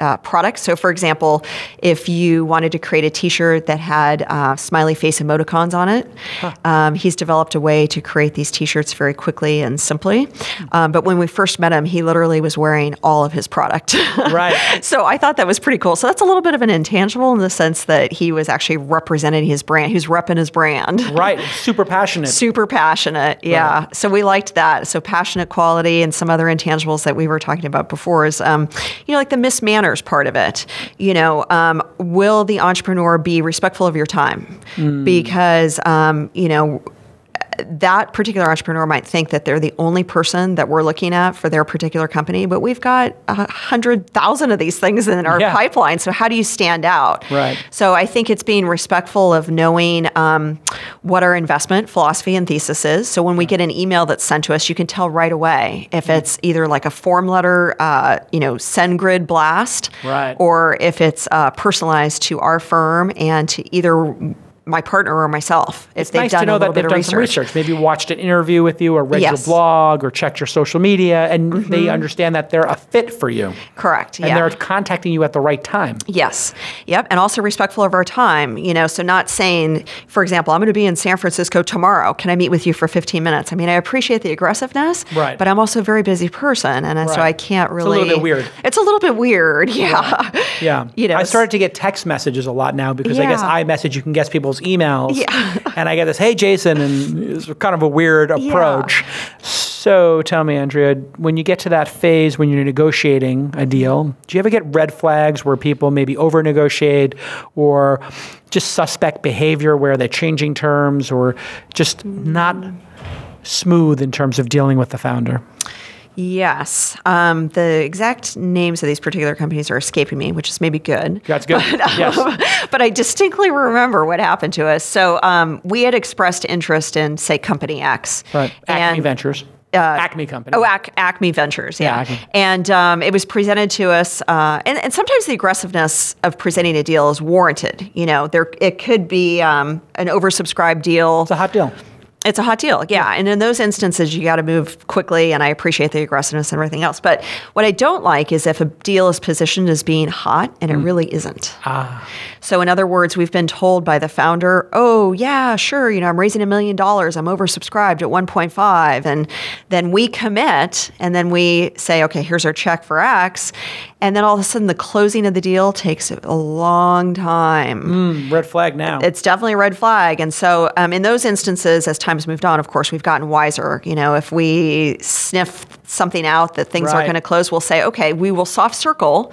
uh, products. So, for example, if you wanted to create a T-shirt that had uh, smiley face emoticons on it, huh. um, he's developed a way to create these T-shirts very quickly and simply. Um, but when we first met him, he literally was wearing all of his product. right. so I thought that was pretty cool. So that's a little bit of an intangible in the sense that he was actually representing his brand. He was repping his brand. right. Super passionate. Super passionate. Yeah. Right. So we liked that. So passionate quality and some other intangibles that we were talking about before is, um, you know, like the mismanaged part of it. You know, um, will the entrepreneur be respectful of your time? Mm. Because, um, you know, that particular entrepreneur might think that they're the only person that we're looking at for their particular company, but we've got a hundred thousand of these things in our yeah. pipeline. So how do you stand out? Right. So I think it's being respectful of knowing um, what our investment philosophy and thesis is. So when we get an email that's sent to us, you can tell right away if mm-hmm. it's either like a form letter, uh, you know, SendGrid blast, right. or if it's uh, personalized to our firm and to either my partner or myself if it's they've nice done to know a that they've done research. some research. Maybe watched an interview with you, or read yes. your blog, or checked your social media, and mm-hmm. they understand that they're a fit for you. Correct. And they're contacting you at the right time. Yes. Yep. And also respectful of our time. You know, so not saying, for example, I'm going to be in San Francisco tomorrow. Can I meet with you for 15 minutes? I mean, I appreciate the aggressiveness, right? But I'm also a very busy person, and right. so I can't really. It's a little bit weird. It's a little bit weird. Yeah. Yeah. yeah. You know, I started to get text messages a lot now because yeah. I guess iMessage you can guess people's emails. Yeah. and I get this, hey, Jason, and it's kind of a weird approach. Yeah. So tell me, Andrea, when you get to that phase when you're negotiating a deal, do you ever get red flags where people maybe over negotiate or just suspect behavior where they're changing terms or just not smooth in terms of dealing with the founder? Yes. Um, the exact names of these particular companies are escaping me, which is maybe good. That's good. But, um, yes. but I distinctly remember what happened to us. So um, we had expressed interest in, say, Company X. Right. Acme and, Ventures. Uh, Acme Company. Oh, Ac- Acme Ventures, yeah. yeah. And um, it was presented to us, uh, and, and, sometimes the aggressiveness of presenting a deal is warranted. You know, there it could be um, an oversubscribed deal. It's a hot deal It's a hot deal, yeah. And in those instances, you got to move quickly, and I appreciate the aggressiveness and everything else. But what I don't like is if a deal is positioned as being hot and it really isn't. Ah. So, in other words, we've been told by the founder, oh, yeah, sure, you know, I'm raising a million dollars, I'm oversubscribed at 1.5. And then we commit, and then we say, okay, here's our check for X. And then all of a sudden, the closing of the deal takes a long time. Mm, red flag now. It's definitely a red flag. And so, um, in those instances, as time's moved on, of course, we've gotten wiser. You know, if we sniff something out that things Right. aren't going to close, we'll say, okay, we will soft circle.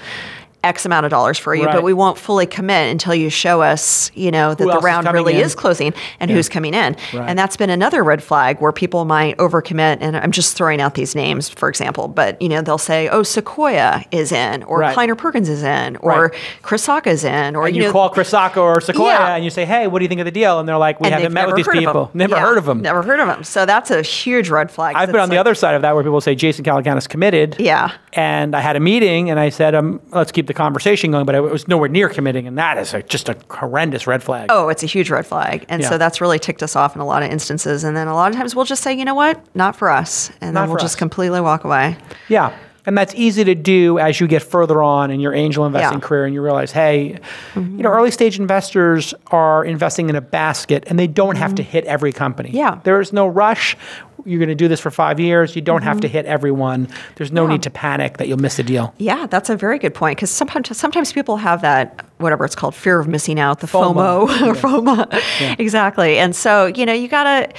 X amount of dollars for you, Right. but we won't fully commit until you show us, you know, that Who the else is round really in. is closing and who's coming in. Right. And that's been another red flag where people might overcommit. And I'm just throwing out these names, for example, but you know, they'll say, "Oh, Sequoia is in," or Right. Kleiner Perkins is in, or Right. Chris Sacca's in, or and you, know, call Chris Sacca or Sequoia Yeah. and you say, hey, what do you think of the deal? And they're like, we and haven't met with these people. Never Yeah, heard of them. Never heard of them. So that's a huge red flag. I've been on the other side of that where people say Jason Calacanis is committed. Yeah. And I had a meeting and I said, um, let's keep the conversation going, but I was nowhere near committing. And that is a, just a horrendous red flag. Oh, it's a huge red flag. And Yeah. so that's really ticked us off in a lot of instances. And then a lot of times we'll just say, you know what? Not for us. And Not then we'll just us. completely walk away. Yeah. And that's easy to do as you get further on in your angel investing Yeah. Mm-hmm. career and you realize, hey, you know, early stage investors are investing in a basket and they don't have to hit every company. Mm-hmm. Yeah. There is no rush. You're going to do this for five years. You don't have to hit everyone. There's no Mm-hmm. Yeah. need to panic that you'll miss a deal. Yeah, that's a very good point because sometimes sometimes people have that whatever it's called fear of missing out, the FOMO, FOMO. FOMO, exactly. And so you know you gotta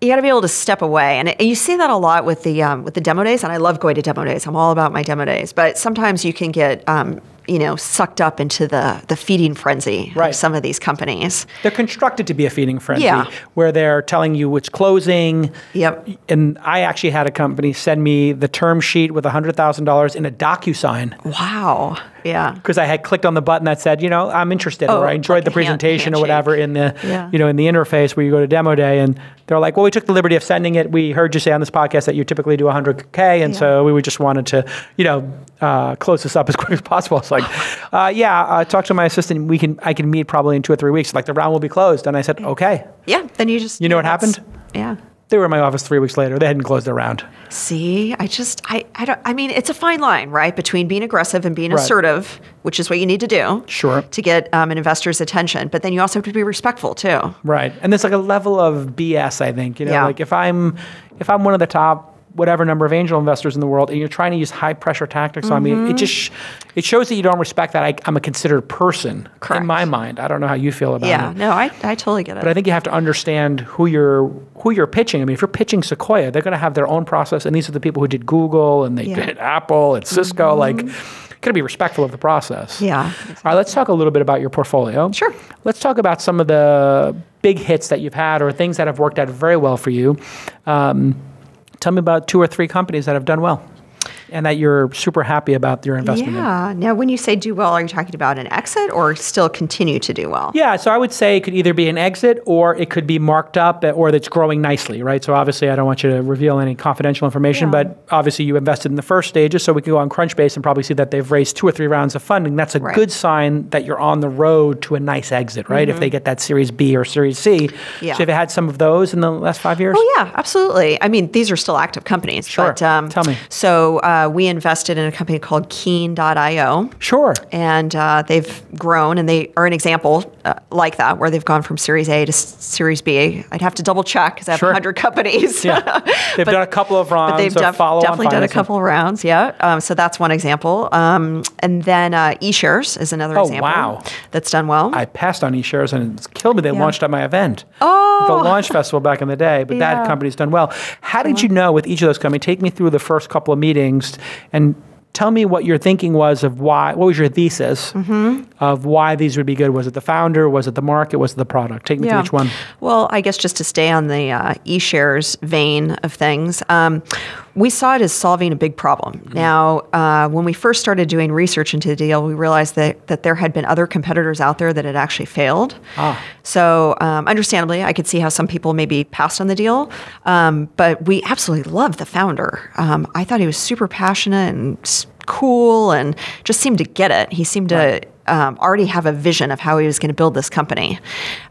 you gotta be able to step away, and, and you see that a lot with the um, with the demo days. And I love going to demo days. I'm all about my demo days, but sometimes you can get um, you know sucked up into the the feeding frenzy Right. of some of these companies. They're constructed to be a feeding frenzy Yeah. where they're telling you it's closing. Yep. And I actually had a company send me the term sheet with $100,000 in a DocuSign. Wow. Yeah. because I had clicked on the button that said, you know, I'm interested, Oh, or I enjoyed like the a hand- presentation or whatever in the, Yeah. you know, in the interface where you go to demo day, and they're like, well, we took the liberty of sending it. We heard you say on this podcast that you typically do 100k, and Yeah. so we just wanted to, you know, uh, close this up as quick as possible. It's like, uh, yeah, uh, talk to my assistant. We can, I can meet probably in two or three weeks. Like the round will be closed, and I said, okay. Yeah. Then you just You know what happened? Yeah. They were in my office three weeks later. They hadn't closed their round. See, I just, I, I don't, I mean, it's a fine line, right, between being aggressive and being Right. assertive, which is what you need to do. Sure. To get um, an investor's attention, but then you also have to be respectful too. Right. And there's like a level of BS, I think. You know, Yeah. like if I'm if I'm one of the top whatever number of angel investors in the world and you're trying to use high pressure tactics on me, Mm-hmm. it just sh- it shows that you don't respect that I, I'm a considered person Correct. in my mind. I don't know how you feel about Yeah, it. no, I, I totally get it. But I think you have to understand who you're who you're pitching. I mean, if you're pitching Sequoia, they're going to have their own process, and these are the people who did Google and they Yeah. Mm-hmm. did Apple and Cisco. Like, got to be respectful of the process. Yeah, All right, let's talk a little bit about your portfolio. Sure. Let's talk about some of the big hits that you've had or things that have worked out very well for you. Um, tell me about two or three companies that have done well and that you're super happy about your investment in. yeah. Now, when you say do well, are you talking about an exit or still continue to do well? Yeah, so I would say it could either be an exit or it could be marked up or that's growing nicely, right? So obviously, I don't want you to reveal any confidential information, Yeah. but obviously, you invested in the first stages, so we can go on Crunchbase and probably see that they've raised two or three rounds of funding. That's a Right. good sign that you're on the road to a nice exit, right? If they get that Series B or Series C. Mm-hmm. Yeah. So, have you had some of those in the last five years? Oh yeah, absolutely. I mean, these are still active companies. Sure. But, um, Tell me. So uh, we invested in a company called Keen.io. Sure. and uh, they've grown and they are an example uh, like that where they've gone from series a to series b i'd have to double check because i have Sure. 100 companies Yeah. They've done a couple of rounds but they've def- definitely done a couple of rounds yeah um, so that's one example um, and then uh, eShares is another Oh, example wow. that's done well I passed on eShares and it's killed me. They Yeah. launched at my event. Oh. The launch festival back in the day, but that company's done well. How did you know with each of those companies? Take me through the first couple of meetings and tell me what your thinking was of why, what was your thesis Mm-hmm. of why these would be good? Was it the founder? Was it the market? Was it the product? Take me through each one. Well, I guess just to stay on the uh, e-shares vein of things, um, we saw it as solving a big problem. Mm-hmm. Now, uh, when we first started doing research into the deal, we realized that, that there had been other competitors out there that had actually failed. Ah. So, um, understandably, I could see how some people maybe passed on the deal, um, but we absolutely loved the founder. Um, I thought he was super passionate and cool and just seemed to get it. He seemed to um, already have a vision of how he was going to build this company.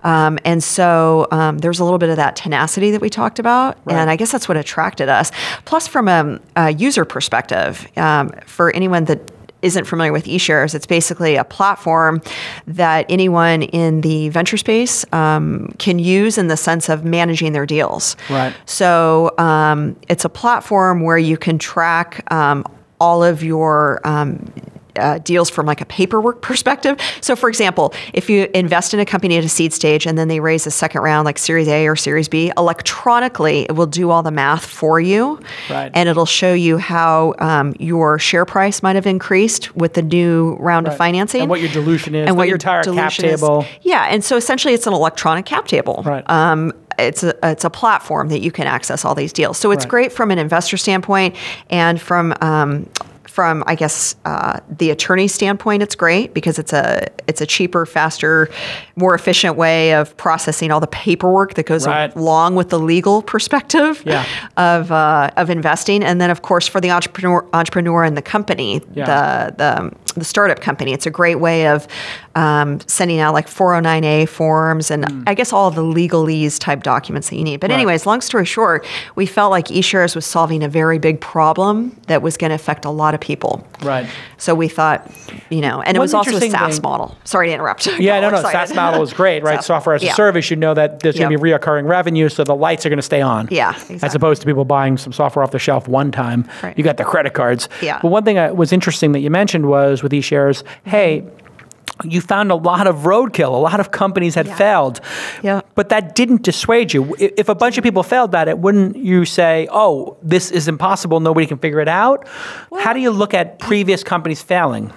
Um, and so um, there's a little bit of that tenacity that we talked about. Right. And I guess that's what attracted us. Plus, from a, a user perspective, um, for anyone that isn't familiar with eShares, it's basically a platform that anyone in the venture space um, can use in the sense of managing their deals. Right. So um, it's a platform where you can track um, all of your um, uh, deals from like a paperwork perspective. So, for example, if you invest in a company at a seed stage and then they raise a second round, like Series A or Series B, electronically it will do all the math for you, Right. and it'll show you how um, your share price might have increased with the new round of financing, And what your dilution is, and what your entire cap dilution is. table. Yeah, and so essentially it's an electronic cap table. Right. Um, it's a it's a platform that you can access all these deals. So it's Right. great from an investor standpoint and from um, from I guess uh, the attorney standpoint, it's great because it's a it's a cheaper, faster, more efficient way of processing all the paperwork that goes Right. along with the legal perspective Yeah. of uh, of investing. And then of course for the entrepreneur entrepreneur and the company, Yeah. the the the startup company, it's a great way of um, sending out like 409A forms and I guess all the legalese type documents that you need. But. Right. anyways, long story short, we felt like eShares was solving a very big problem that was going to affect a lot of people. Right. So we thought, you know, and it One was also a SaaS thing- model. Sorry to interrupt. Yeah, no, no. excited. SaaS model is great, right? Software as a service, you know that there's going to be reoccurring revenue, so the lights are going to stay on. Yeah, As opposed to people buying some software off the shelf one time. Right. You got the credit cards. Yeah. But one thing that was interesting that you mentioned was with eShares, hey, you found a lot of roadkill. A lot of companies had Yeah. failed. Yeah. But that didn't dissuade you. If a bunch of people failed that, it wouldn't you say, "Oh, this is impossible. Nobody can figure it out"? How do you look at previous companies failing?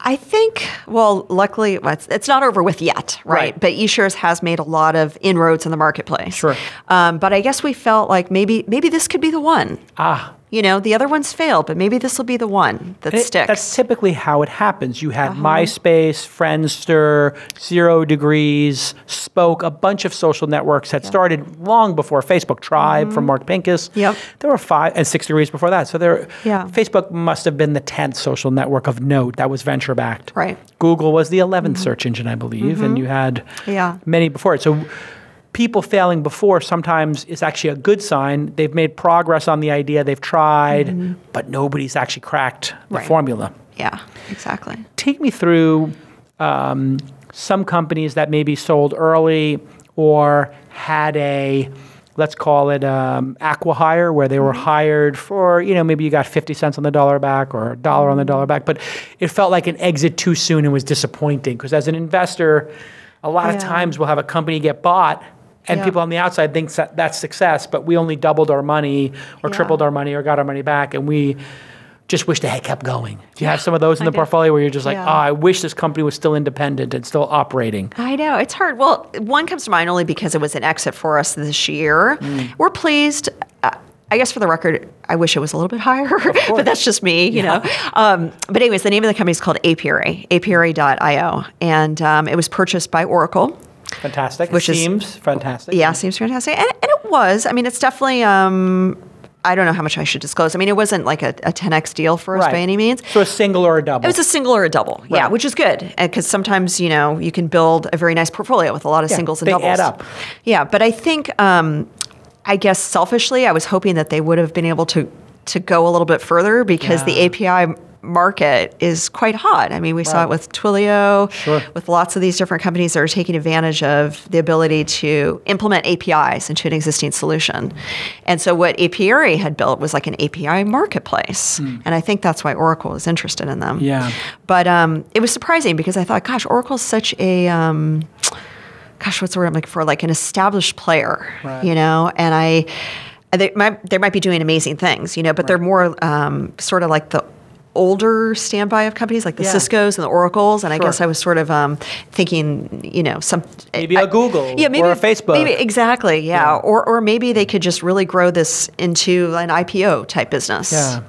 I think, well, luckily, it's, it's not over with yet, right? Right. But eShares has made a lot of inroads in the marketplace. Sure. Um, but I guess we felt like maybe maybe this could be the one. Ah, You know, the other ones failed, but maybe this will be the one that It- sticks. That's typically how it happens. You had MySpace, Friendster, Zero Degrees, Spoke, a bunch of social networks had started long before Facebook. Tribe from Mark Pincus. Mm-hmm. Yep. There were five and Six Degrees before that. So there, Yeah. Facebook must have been the tenth social network of note that was venture backed. Right. Google was the 11th search engine, I believe, and you had Mm-hmm. Yeah. many before it. So people failing before sometimes is actually a good sign. They've made progress on the idea, they've tried, but nobody's actually cracked the Mm-hmm. Right. formula. yeah, exactly. Take me through um, some companies that maybe sold early or had a let's call it um, acquihire where they were hired for you know maybe you got 50 cents on the dollar back or a dollar on the dollar back but it felt like an exit too soon and was disappointing because as an investor a lot of times we'll have a company get bought and Yeah. people on the outside think that that's success but we only doubled our money or Yeah. tripled our money or got our money back and we just wish they had kept going. Do you have some of those in the portfolio where you're just like, Yeah. oh, I wish this company was still independent and still operating? I know it's hard. Well, one comes to mind only because it was an exit for us this year. Mm. We're pleased. Uh, I guess for the record, I wish it was a little bit higher, but that's just me, you know. Um, but anyways, the name of the company is called Apiary, apiary.io, and um, it was purchased by Oracle. Fantastic. Which is- Seems fantastic. Yeah, seems fantastic, and, and it was. I mean, it's definitely. Um, I don't know how much I should disclose. I mean, it wasn't like a, a 10x deal for us Right. by any means. So a single or a double? It was a single or a double, yeah, which is good because sometimes you know you can build a very nice portfolio with a lot of Yeah, singles and they doubles. add up. Yeah, but I think, um, I guess selfishly, I was hoping that they would have been able to to go a little bit further because Yeah. the API market is quite hot. I mean, we saw it with Twilio, Sure. with lots of these different companies that are taking advantage of the ability to implement APIs into an existing solution. And so what Apiary had built was like an API marketplace. And I think that's why Oracle was interested in them. Yeah. But um, it was surprising because I thought, gosh, Oracle's such a, um, gosh, what's the word I'm looking for? Like an established player, Right. you know? And I, they might, they might be doing amazing things, you know, but they're more um, sort of like the older standby of companies like the Yeah. Cisco's and the Oracles. And I guess I was sort of um, thinking, you know, some Maybe a a Google yeah, maybe or a Facebook. Maybe exactly, yeah. Yeah. Or or maybe they could just really grow this into an IPO type business. Yeah.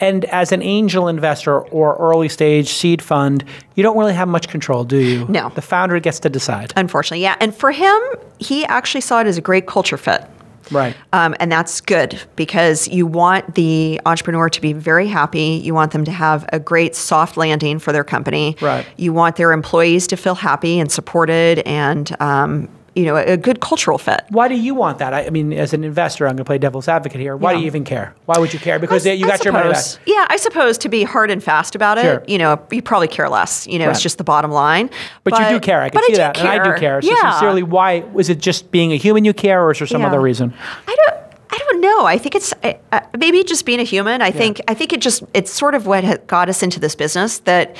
And as an angel investor or early stage seed fund, you don't really have much control, do you? No. The founder gets to decide. Unfortunately, yeah. And for him, he actually saw it as a great culture fit. Right. Um, and that's good because you want the entrepreneur to be very happy. You want them to have a great soft landing for their company. Right. You want their employees to feel happy and supported and um, you know a good cultural fit. Why do you want that? I, I mean, as an investor, I'm going to play devil's advocate here. Why do you even care? Why would you care? Because I- you I got your money back. Yeah, I suppose to be hard and fast about it, Sure. you know, you probably care less. You know, Right. it's just the bottom line. But, you do care. I can but see do that, and I do care. So yeah. sincerely, why was it just being a human you care, or is there some Yeah. other reason? I don't. I don't know. I think it's uh, maybe just being a human. I think. I think it just. It's sort of what got us into this business. That,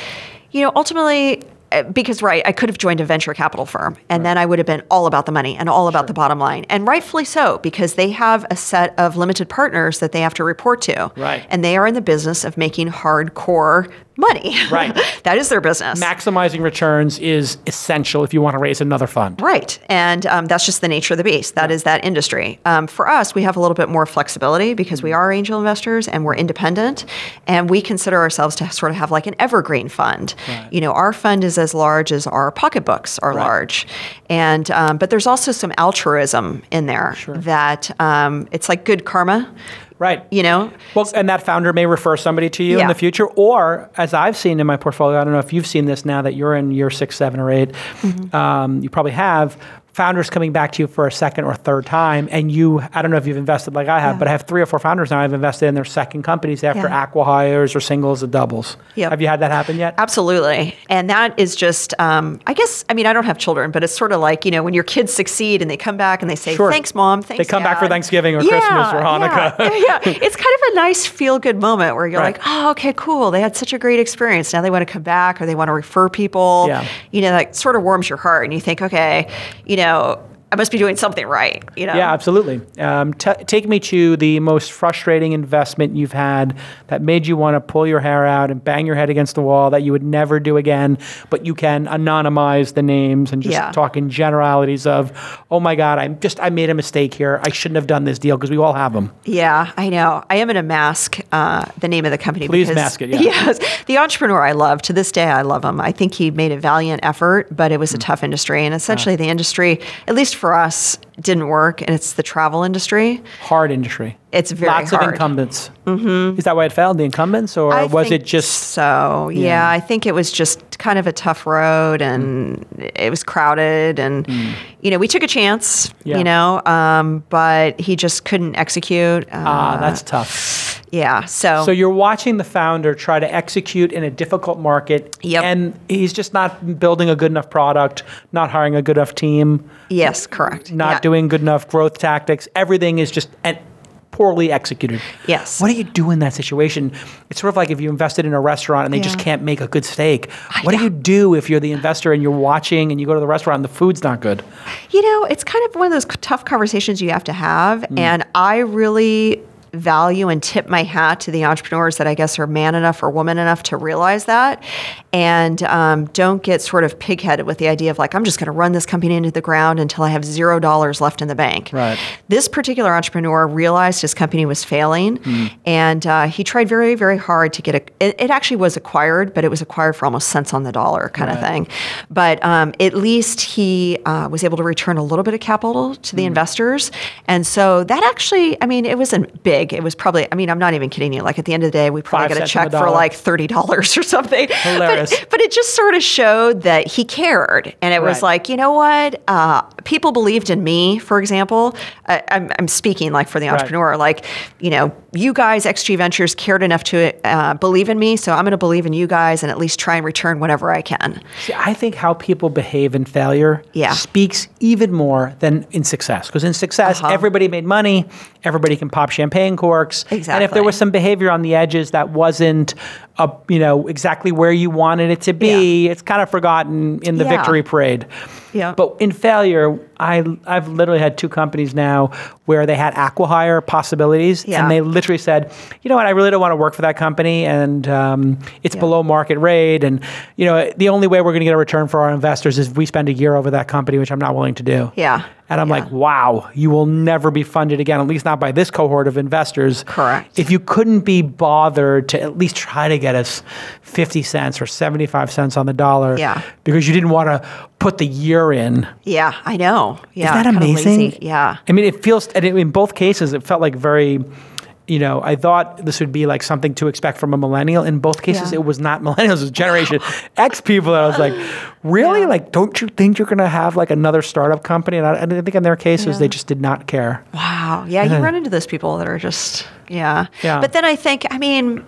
you know, ultimately. Uh, Because right, I could have joined a venture capital firm, and then I would have been all about the money and all about the bottom line, and rightfully so, because they have a set of limited partners that they have to report to, Right. And they are in the business of making hardcore money, Right. that is their business, Maximizing returns is essential if you want to raise another fund. Right. And um, that's just the nature of the beast. That is that industry. Um, for us, we have a little bit more flexibility because we are angel investors and we're independent. And we consider ourselves to sort of have like an evergreen fund. You know, our fund is as large as our pocketbooks are large. And, um, but there's also some altruism in there that um, it's like good karma, Right. you know? Well, and that founder may refer somebody to you in the future, or as I've seen in my portfolio, I don't know if you've seen this now that you're in year six, seven, or 8 Mm-hmm. um, you probably have founders coming back to you for a second or third time, and you, I don't know if you've invested like I have, Yeah. but I have three or four founders now I've invested in their second companies after Yeah. acquihires or singles or doubles. Yep. Have you had that happen yet? Absolutely. And that is just, um, I guess, I mean, I don't have children, but it's sort of like, you know, when your kids succeed and they come back and they say, Sure. thanks, mom, thanks, They come back for Thanksgiving or Yeah, Christmas or Hanukkah. Yeah, yeah. It's kind of a nice feel good moment where you're Right. like, oh, okay, cool. They had such a great experience. Now they want to come back or they want to refer people. Yeah. You know, that sort of warms your heart and you think, okay, you know, know, I must be doing something right. You know? Yeah, absolutely. Um, take me to the most frustrating investment you've had that made you want to pull your hair out and bang your head against the wall that you would never do again, but you can anonymize the names and just Yeah. talk in generalities of, oh my God, I'm just, I made a mistake here. I shouldn't have done this deal because we all have them. Yeah, I know. I am going to mask uh, the name of the company. Please because, mask it, yeah. Yes, the entrepreneur I love to this day. I love him. I think he made a valiant effort, but it was Mm. a tough industry, and essentially the industry, at least for us, didn't work. And it's the travel industry. Hard industry. It's very Lots hard. of incumbents. Mm-hmm. Is that why it failed, the incumbents, or I was it just so? Yeah. Yeah. I think it was just kind of a tough road, and it was crowded, and you know we took a chance, Mm. Yeah. you know, um, but he just couldn't execute. Uh, Ah, that's tough. Yeah. So, So you're watching the founder try to execute in a difficult market, Yep. and he's just not building a good enough product, not hiring a good enough team, yes, correct. not Yeah. doing good enough growth tactics. Everything is just and poorly executed. Yes. What do you do in that situation? It's sort of like if you invested in a restaurant and they just can't make a good steak. What do you do if you're the investor and you're watching and you go to the restaurant and the food's not good? You know, it's kind of one of those tough conversations you have to have. Mm. And I really value and tip my hat to the entrepreneurs that I guess are man enough or woman enough to realize that and um, don't get sort of pigheaded with the idea of like, I'm just going to run this company into the ground until I have zero dollars left in the bank. Right. This particular entrepreneur realized his company was failing Mm. and uh, he tried very, very hard to get it. It, it actually was acquired, but it was acquired for almost cents on the dollar kind of thing. But um, at least he uh, was able to return a little bit of capital to the Mm. investors. And so that actually, I mean, it wasn't big. It was probably, I mean, I'm not even kidding you. Like at the end of the day, we probably Five got a check the for like $30 or something. Hilarious. But, but it just sort of showed that he cared. And it was like, you know what? Uh, people believed in me, for example. I, I'm, I'm speaking like for the entrepreneur, like, you know, you guys, XG Ventures, cared enough to uh, believe in me. So I'm going to believe in you guys and at least try and return whatever I can. See, I think how people behave in failure Yeah. speaks even more than in success. Because in success, Uh-huh. everybody made money, everybody can pop champagne corks. And if there was some behavior on the edges that wasn't, uh, you know, exactly where you wanted it to be, it's kind of forgotten in the Yeah. victory parade. Yeah. But in failure, I I've literally had two companies now where they had acquihire possibilities, Yeah. and they literally said, you know what, I really don't want to work for that company, and um, it's below market rate, and you know the only way we're going to get a return for our investors is if we spend a year over that company, which I'm not willing to do. Yeah. And I'm Yeah. like, wow, you will never be funded again, at least not by this cohort of investors. Correct. If you couldn't be bothered to at least try to get us 50 cents or 75 cents on the dollar Yeah. because you didn't want to put the year in. Yeah, I know. Yeah, Isn't that amazing? Yeah. I mean, it feels, and in both cases, it felt like very, you know, I thought this would be like something to expect from a millennial. In both cases, Yeah. it was not millennials, it was Generation X people. And I was like, really? Yeah. Like, don't you think you're going to have like another startup company? And I, I think in their cases, Yeah. they just did not care. Wow. Yeah, you run into those people that are just, yeah. Yeah. But then I think, I mean,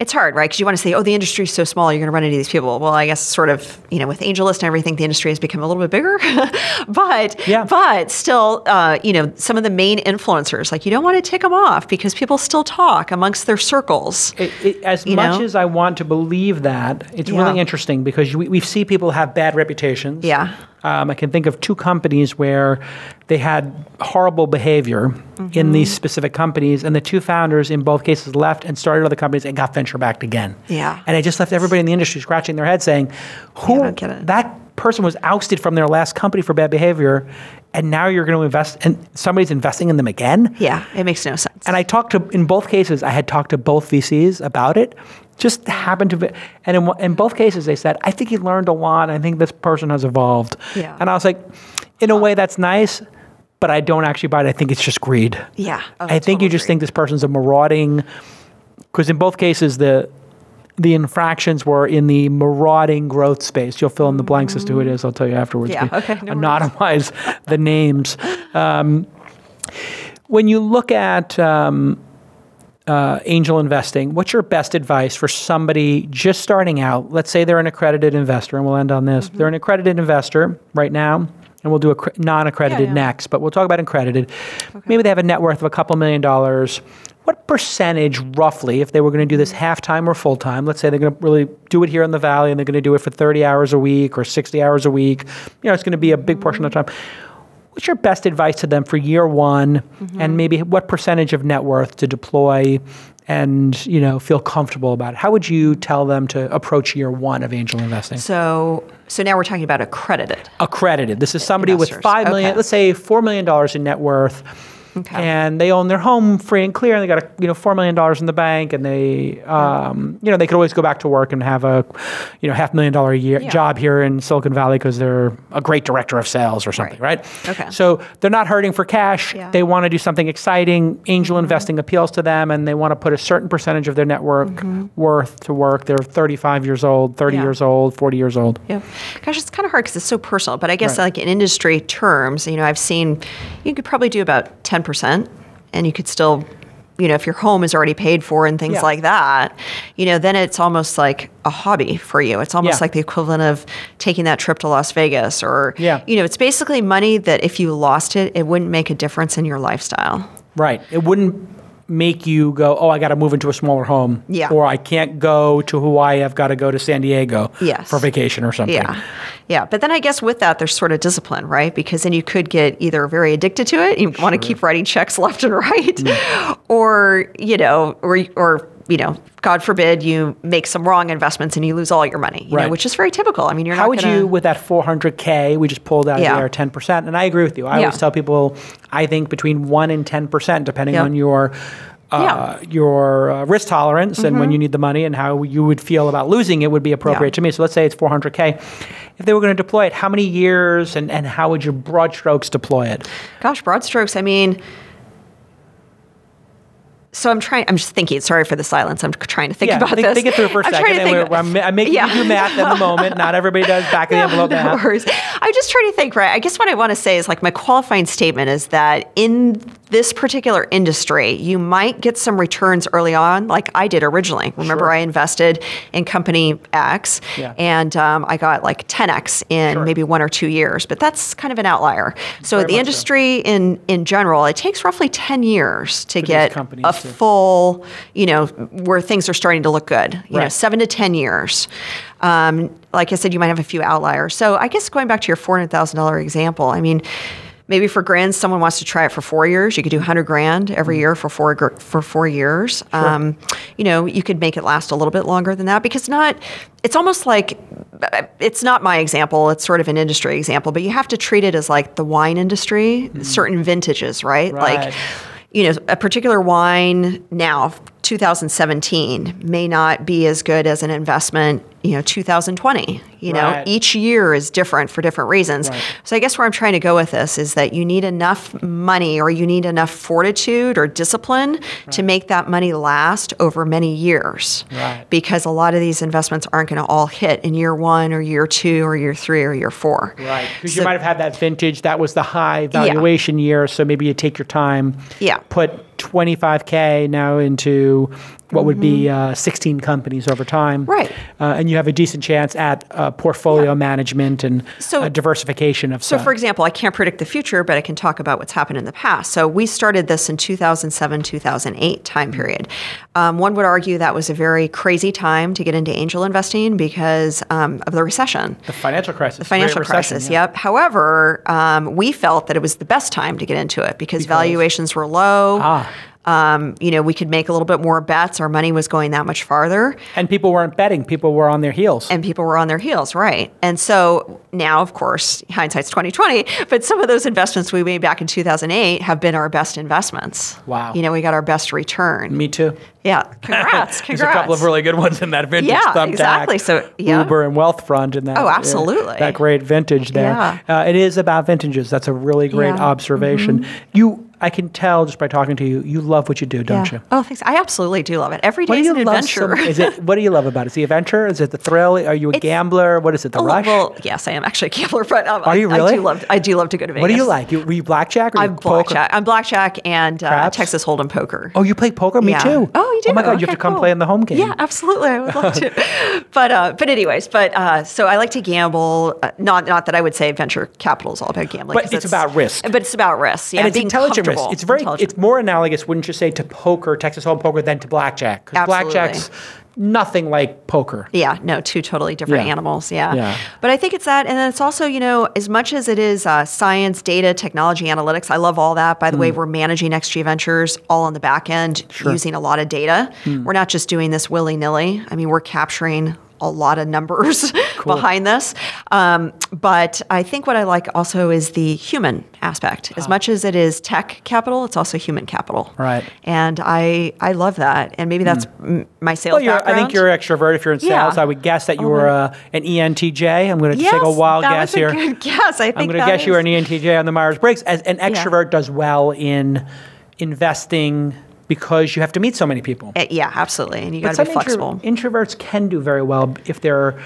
it's hard, right? Because you want to say, oh, the industry's so small, you're going to run into these people. Well, I guess sort of, you know, with AngelList and everything, the industry has become a little bit bigger. but, Yeah. but still, uh, you know, some of the main influencers, like you don't want to tick them off because people still talk amongst their circles. It, it, as much know? as I want to believe that, it's really interesting because we, we see people have bad reputations. Yeah. Um, I can think of two companies where they had horrible behavior in Mm-hmm. these specific companies, and the two founders in both cases left and started other companies and got venture backed again. Yeah. And it just left everybody in the industry scratching their head saying, "Who it. that person was ousted from their last company for bad behavior, and now you're going to invest and somebody's investing in them again?" Yeah, it makes no sense. And I talked to, in both cases, I had talked to both VCs about it. Just happened to be, and in, in both cases, they said, I think he learned a lot. I think this person has evolved. Yeah. And I was like, in a way, that's nice, but I don't actually buy it. I think it's just greed. yeah. Oh, I think you just agree. think this person's a marauding, because in both cases, the the infractions were in the marauding growth space. You'll fill in the blanks as to who it is. I'll tell you afterwards. Yeah, We okay, no anonymize the names. Um, when you look at um, uh, angel investing, what's your best advice for somebody just starting out? Let's say they're an accredited investor, and we'll end on this. They're an accredited investor right now, and we'll do a non-accredited Yeah, yeah. next. But we'll talk about accredited. Maybe they have a net worth of a couple million dollars. What percentage, roughly, if they were going to do this mm-hmm. half time or full time? Let's say they're going to really do it here in the valley, and they're going to do it for 30 hours a week or 60 hours a week. You know, it's going to be a big portion of the time. What's your best advice to them for year one, and mm-hmm. maybe what percentage of net worth to deploy, and you know feel comfortable about it? How would you tell them to approach year one of angel investing? So, so now we're talking about accredited. Accredited. This is somebody with five million, Okay. let's say four million dollars in net worth. Okay. And they own their home free and clear, and they got a, you know four million dollars in the bank, and they um, you know they could always go back to work and have a you know half million dollar a year Yeah. job here in Silicon Valley because they're a great director of sales or something, right? Okay. So they're not hurting for cash. Yeah. They want to do something exciting. Angel investing appeals to them, and they want to put a certain percentage of their network worth to work. They're 35 years old, 30 Mm-hmm. Yeah. years old, 40 years old. Yeah. Gosh, it's kind of hard because it's so personal. But I guess Right. like in industry terms, you know, I've seen you could probably do about ten percent, and you could still, you know, if your home is already paid for and things Yeah. like that, you know, then it's almost like a hobby for you. It's almost Yeah. like the equivalent of taking that trip to Las Vegas, or Yeah. you know, it's basically money that if you lost it, it wouldn't make a difference in your lifestyle. Right. It wouldn't make you go, oh, I got to move into a smaller home. Yeah. Or I can't go to Hawaii. I've got to go to San Diego Yes. for vacation or something. Yeah. Yeah. But then I guess with that, there's sort of discipline, right? Because then you could get either very addicted to it, you want to keep writing checks left and right, Mm. or, you know, or, or, you know, God forbid you make some wrong investments and you lose all your money, you Right. know, which is very typical. I mean, you're How would gonna, you, with that 400K, we just pulled out Yeah. of there 10%? And I agree with you. I Yeah. always tell people, I think between 1% and 10%, depending Yeah. on your. Uh, Yeah. Mm-hmm. Your uh, risk tolerance and when you need the money and how you would feel about losing it would be appropriate Yeah. to me. So let's say it's 400K. If they were going to deploy it, how many years and, and how would your broad strokes deploy it? Gosh, broad strokes. I mean, so I'm trying. I'm just thinking. Sorry for the silence. I'm trying to think yeah, about think, this. think it through for a I'm second. trying to and think- we're- I'm, I'm making Yeah. you do math at the moment. Not everybody does back of the envelope no math. worries. I'm just trying to think, right? I guess what I want to say is like my qualifying statement is that in this particular industry, you might get some returns early on, like I did originally. Remember, Sure. I invested in company X Yeah. and um, I got like 10x in Sure. maybe one or two years, but that's kind of an outlier. So Very the much so. industry in, in general, it takes roughly 10 years to these get a to- full, you know, where things are starting to look good, you know, seven to 10 years. Um, like I said, you might have a few outliers. So I guess going back to your $400,000 example, I mean, maybe for grand, someone wants to try it for four years. You could do 100 grand every year for four, for four years. Um, you know, you could make it last a little bit longer than that because not, it's almost like, it's not my example. It's sort of an industry example, but you have to treat it as like the wine industry, certain vintages, right? Right. Like, you know, a particular wine now 2017 may not be as good as an investment, you know, 2020. You know, Right. each year is different for different reasons. Right. So I guess where I'm trying to go with this is that you need enough money or you need enough fortitude or discipline to make that money last over many years. Right. Because a lot of these investments aren't going to all hit in year 1 or year 2 or year 3 or year 4. Right, because So- you might have had that vintage. That was the high valuation year, so maybe you take your time. Yeah. Put 25k now into what would be uh, 16 companies over time. Mm-hmm. Right. Uh, and you have a decent chance at uh, portfolio management and So- diversification of. So, for example, I can't predict the future, but I can talk about what's happened in the past. So, we started this in 2007, 2008 time Mm-hmm. period. Um, one would argue that was a very crazy time to get into angel investing because um, of the recession. the financial crisis. The financial Great crisis, yeah. yep. However, um, we felt that it was the best time to get into it because, valuations were low. Ah. Um, you know, we could make a little bit more bets. Our money was going that much farther And people weren't betting; people were on their heels. and people were on their heels, right? And so now, of course, hindsight's twenty twenty. But some of those investments we made back in two thousand eight have been our best investments. Wow. You know, we got our best return. Me too. Yeah, congrats, congrats. There's a couple of really good ones in that vintage. Yeah, Thumbtack, exactly. So, yeah. Uber and Wealthfront in that. Oh, uh, absolutely. that great vintage there. Yeah. Uh, it is about vintages. That's a really great Yeah. Observation. You, I can tell just by talking to you, you love what you do, don't Yeah. you? Oh, thanks. I absolutely do love it. Every What do is an adventure. so- is it? What do you love about it? Is the adventure? Is it the thrill? Are you a gambler? What is it? The Oh, rush? Well, yes, I am actually a gambler, but um, Are you I, really? I do love. I do love to go to Vegas. what do you like? You, were you blackjack or I'm poker? blackjack. I'm blackjack and uh, Texas Hold'em poker. Oh, you play poker? Me Yeah. too. Oh, you do. Oh my god, you have to come cool. play in the home game. Yeah, absolutely. I would love to. but uh, but anyways, but uh, so I like to gamble. Uh, not not that I would say venture capital is all about gambling. But 'cause it's about risk. But it's about risk. Yeah, and it's intelligent risk. It's very, it's more analogous, wouldn't you say, to poker, Texas Hold'em poker, than to blackjack? Because Absolutely. blackjack's nothing like poker. Yeah, no, two totally different Yeah. animals. Yeah. Yeah. But I think it's that. And then it's also, you know, as much as it is uh, science, data, technology, analytics, I love all that. By the way, Hmm. we're managing XG Ventures all on the back end using a lot of data. Hmm. We're not just doing this willy nilly. I mean, we're capturing a lot of numbers behind this. Um, but I think what I like also is the human aspect. As much as it is tech capital, it's also human capital. Right. And I, I love that. And maybe that's m my sales Well, I think you're extrovert. If you're in Yeah. sales, I would guess that you Oh, were uh, an ENTJ. I'm going to Yes, take a wild guess a here. good guess. I think I'm going to guess you were an ENTJ on the Myers Briggs. As an extrovert does well in investing because you have to meet so many people. Uh, yeah, absolutely. And you got to be some intro- flexible. introverts can do very well if they're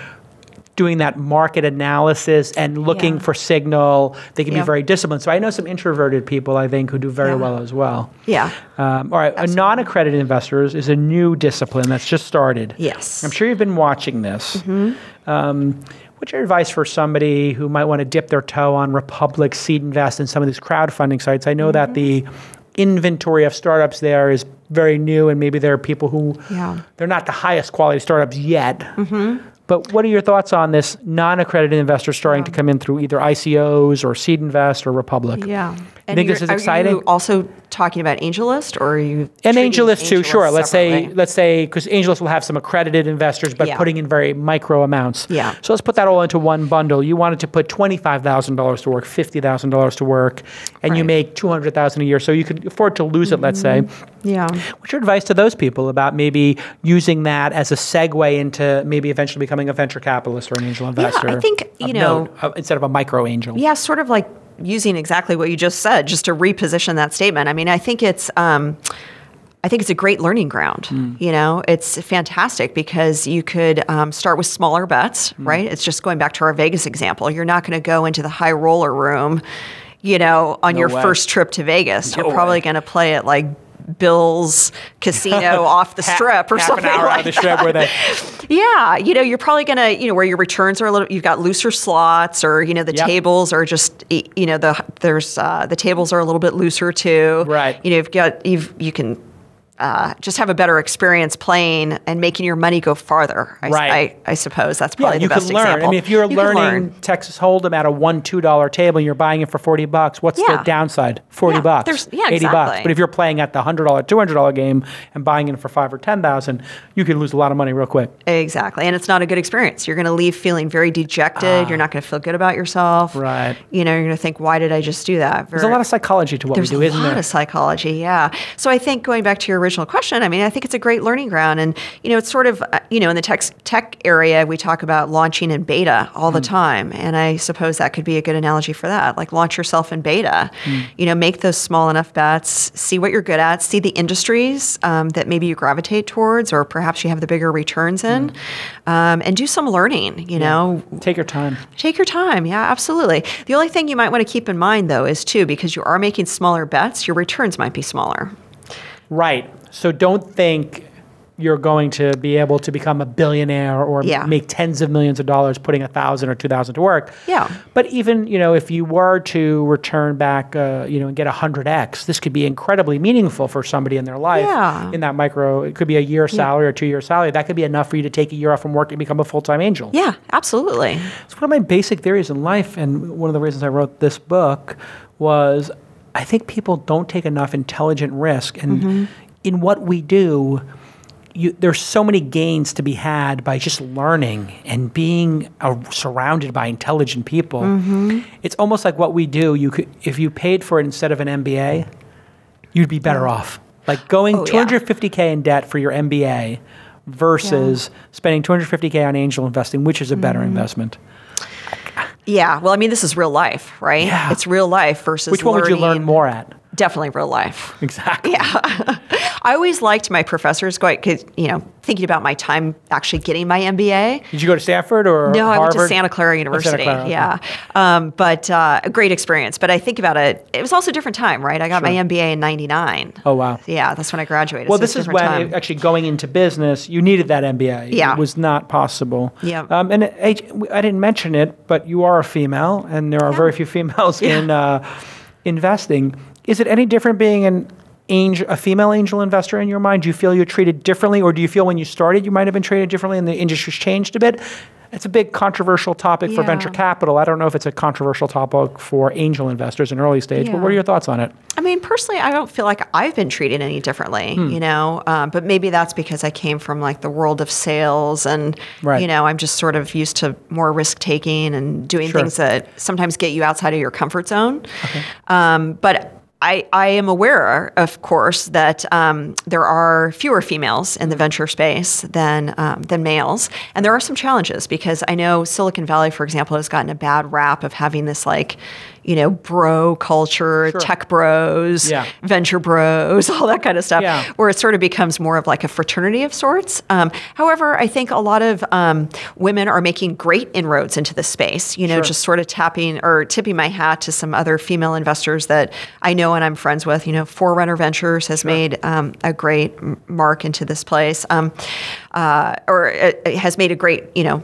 doing that market analysis and looking Yeah. for signal. They can Yeah. be very disciplined. So I know some introverted people I think who do very Yeah. well as well. Yeah. Um, all right. A non-accredited investors is a new discipline that's just started. Yes. Mm-hmm. I'm sure you've been watching this. Um, what's your advice for somebody who might want to dip their toe on Republic, Seed Invest, and some of these crowdfunding sites? I know that the Mm-hmm. Inventory of startups there is very new, and maybe there are people who Yeah. they're not the highest quality startups yet. Mm-hmm. But what are your thoughts on this non-accredited investors starting to come in through either ICOs or Seed Invest or Republic? Yeah. You think this is Are exciting? you also talking about AngelList or are you And treating AngelList too, sure. Let's say, let's say, because AngelList will have some accredited investors, but Yeah. putting in very micro amounts. Yeah. So let's put that all into one bundle. You wanted to put twenty-five thousand dollars to work, fifty thousand dollars to work, and you make two hundred thousand a year, so you could afford to lose it. Let's say. Yeah. What's your advice to those people about maybe using that as a segue into maybe eventually becoming a venture capitalist or an angel investor? Yeah, I think, you know- note, uh, instead of a micro angel. Yeah, sort of like using exactly what you just said, just to reposition that statement. I mean, I think it's. Um, I think it's a great learning ground. Hmm. You know, it's fantastic because you could um, start with smaller bets, Hmm. right? It's just going back to our Vegas example. You're not going to go into the high roller room, you know, on No your way. first trip to Vegas. No You're probably going to play it like Bill's Casino off the strip or half something an hour like on the strip where they yeah, you know, you're probably gonna, you know, where your returns are a little. You've got looser slots, or you know, the Yep. tables are just, you know, the there's uh, the tables are a little bit looser too. Right. You know, you've got you've you can. Uh, just have a better experience playing and making your money go farther. I, Right. I, I suppose that's Yeah, probably you the best can learn. example. I mean, if you're You learning learn. Texas Hold'em at a one two dollar table and you're buying it for forty bucks, what's Yeah. the downside? Forty Yeah, bucks, there's- yeah, eighty bucks. But if you're playing at the hundred dollar, two hundred dollar game and buying it for five or ten thousand, you could lose a lot of money real quick. Exactly. And it's not a good experience. You're going to leave feeling very dejected. You're not going to feel good about yourself. Right. You know, you're going to think, why did I just do that? There's a lot of psychology to what There's we do, isn't there? A lot of psychology, yeah. So I think going back to your original question, I mean, I think it's a great learning ground, and you know, it's sort of uh, you know, in the tech tech area, we talk about launching in beta all the time, and I suppose that could be a good analogy for that. Like launch yourself in beta, you know, make those small enough bets, see what you're good at, see the industries um, that maybe you gravitate towards, or perhaps you have the bigger returns in, um, and do some learning. You know, Take your time. Take your time. Yeah, absolutely. The only thing you might want to keep in mind, though, is too, because you are making smaller bets, your returns might be smaller. Right. So don't think you're going to be able to become a billionaire or Yeah. make tens of millions of dollars putting a thousand or two thousand to work. Yeah. But even you know, if you were to return back, uh, you know, and get a hundred x, this could be incredibly meaningful for somebody in their life. Yeah. In that micro, it could be a year salary or two year salary. That could be enough for you to take a year off from work and become a full time angel. Yeah, absolutely. It's one of my basic theories in life, and one of the reasons I wrote this book was I think people don't take enough intelligent risk, and in what we do, you, there's so many gains to be had by just learning and being uh, surrounded by intelligent people. It's almost like what we do. You could, if you paid for it instead of an MBA, you'd be better off. Like going Oh, 250k in debt for your MBA versus spending 250k on angel investing, which is a better Mm-hmm. investment. Yeah. Well, I mean, this is real life, right? Yeah. It's real life versus Which one would you learn more at? Definitely real life. Exactly. Yeah. I always liked my professors going, 'cause, you know, thinking about my time actually getting my MBA. Did you go to Stanford or No, I went to Santa Clara Oh, University. Clara, okay. Yeah, um, but uh, a great experience. But I think about it; it was also a different time, right? I got my MBA in '99. Oh, wow. Yeah, that's when I graduated. Well, so this is when it- actually going into business, you needed that MBA. Yeah. It was not possible. Yeah. Um, and I didn't mention it, but you are a female, and there are very few females in uh, investing. Is it any different being an angel, a female angel investor in your mind? Do you feel you're treated differently, or do you feel when you started you might have been treated differently and the industry's changed a bit? It's a big controversial topic for venture capital. I don't know if it's a controversial topic for angel investors in early stage, but what are your thoughts on it? I mean, personally, I don't feel like I've been treated any differently, Hmm. you know. Um, but maybe that's because I came from like the world of sales, and Right. you know, I'm just sort of used to more risk taking and doing Sure. things that sometimes get you outside of your comfort zone. Um, but I, I am aware, of course, that um, there are fewer females in the venture space than um, than males, and there are some challenges because I know Silicon Valley, for example, has gotten a bad rap of having this like, you know, bro culture, Sure. tech bros, Yeah. venture bros, all that kind of stuff, Yeah. where it sort of becomes more of like a fraternity of sorts. Um, however, I think a lot of um, women are making great inroads into the space, you know, Sure. just sort of tapping or tipping my hat to some other female investors that I know and I'm friends with. You know, Forerunner Ventures has made um, a great mark into this place, um, uh, or it, it has made a great, you know,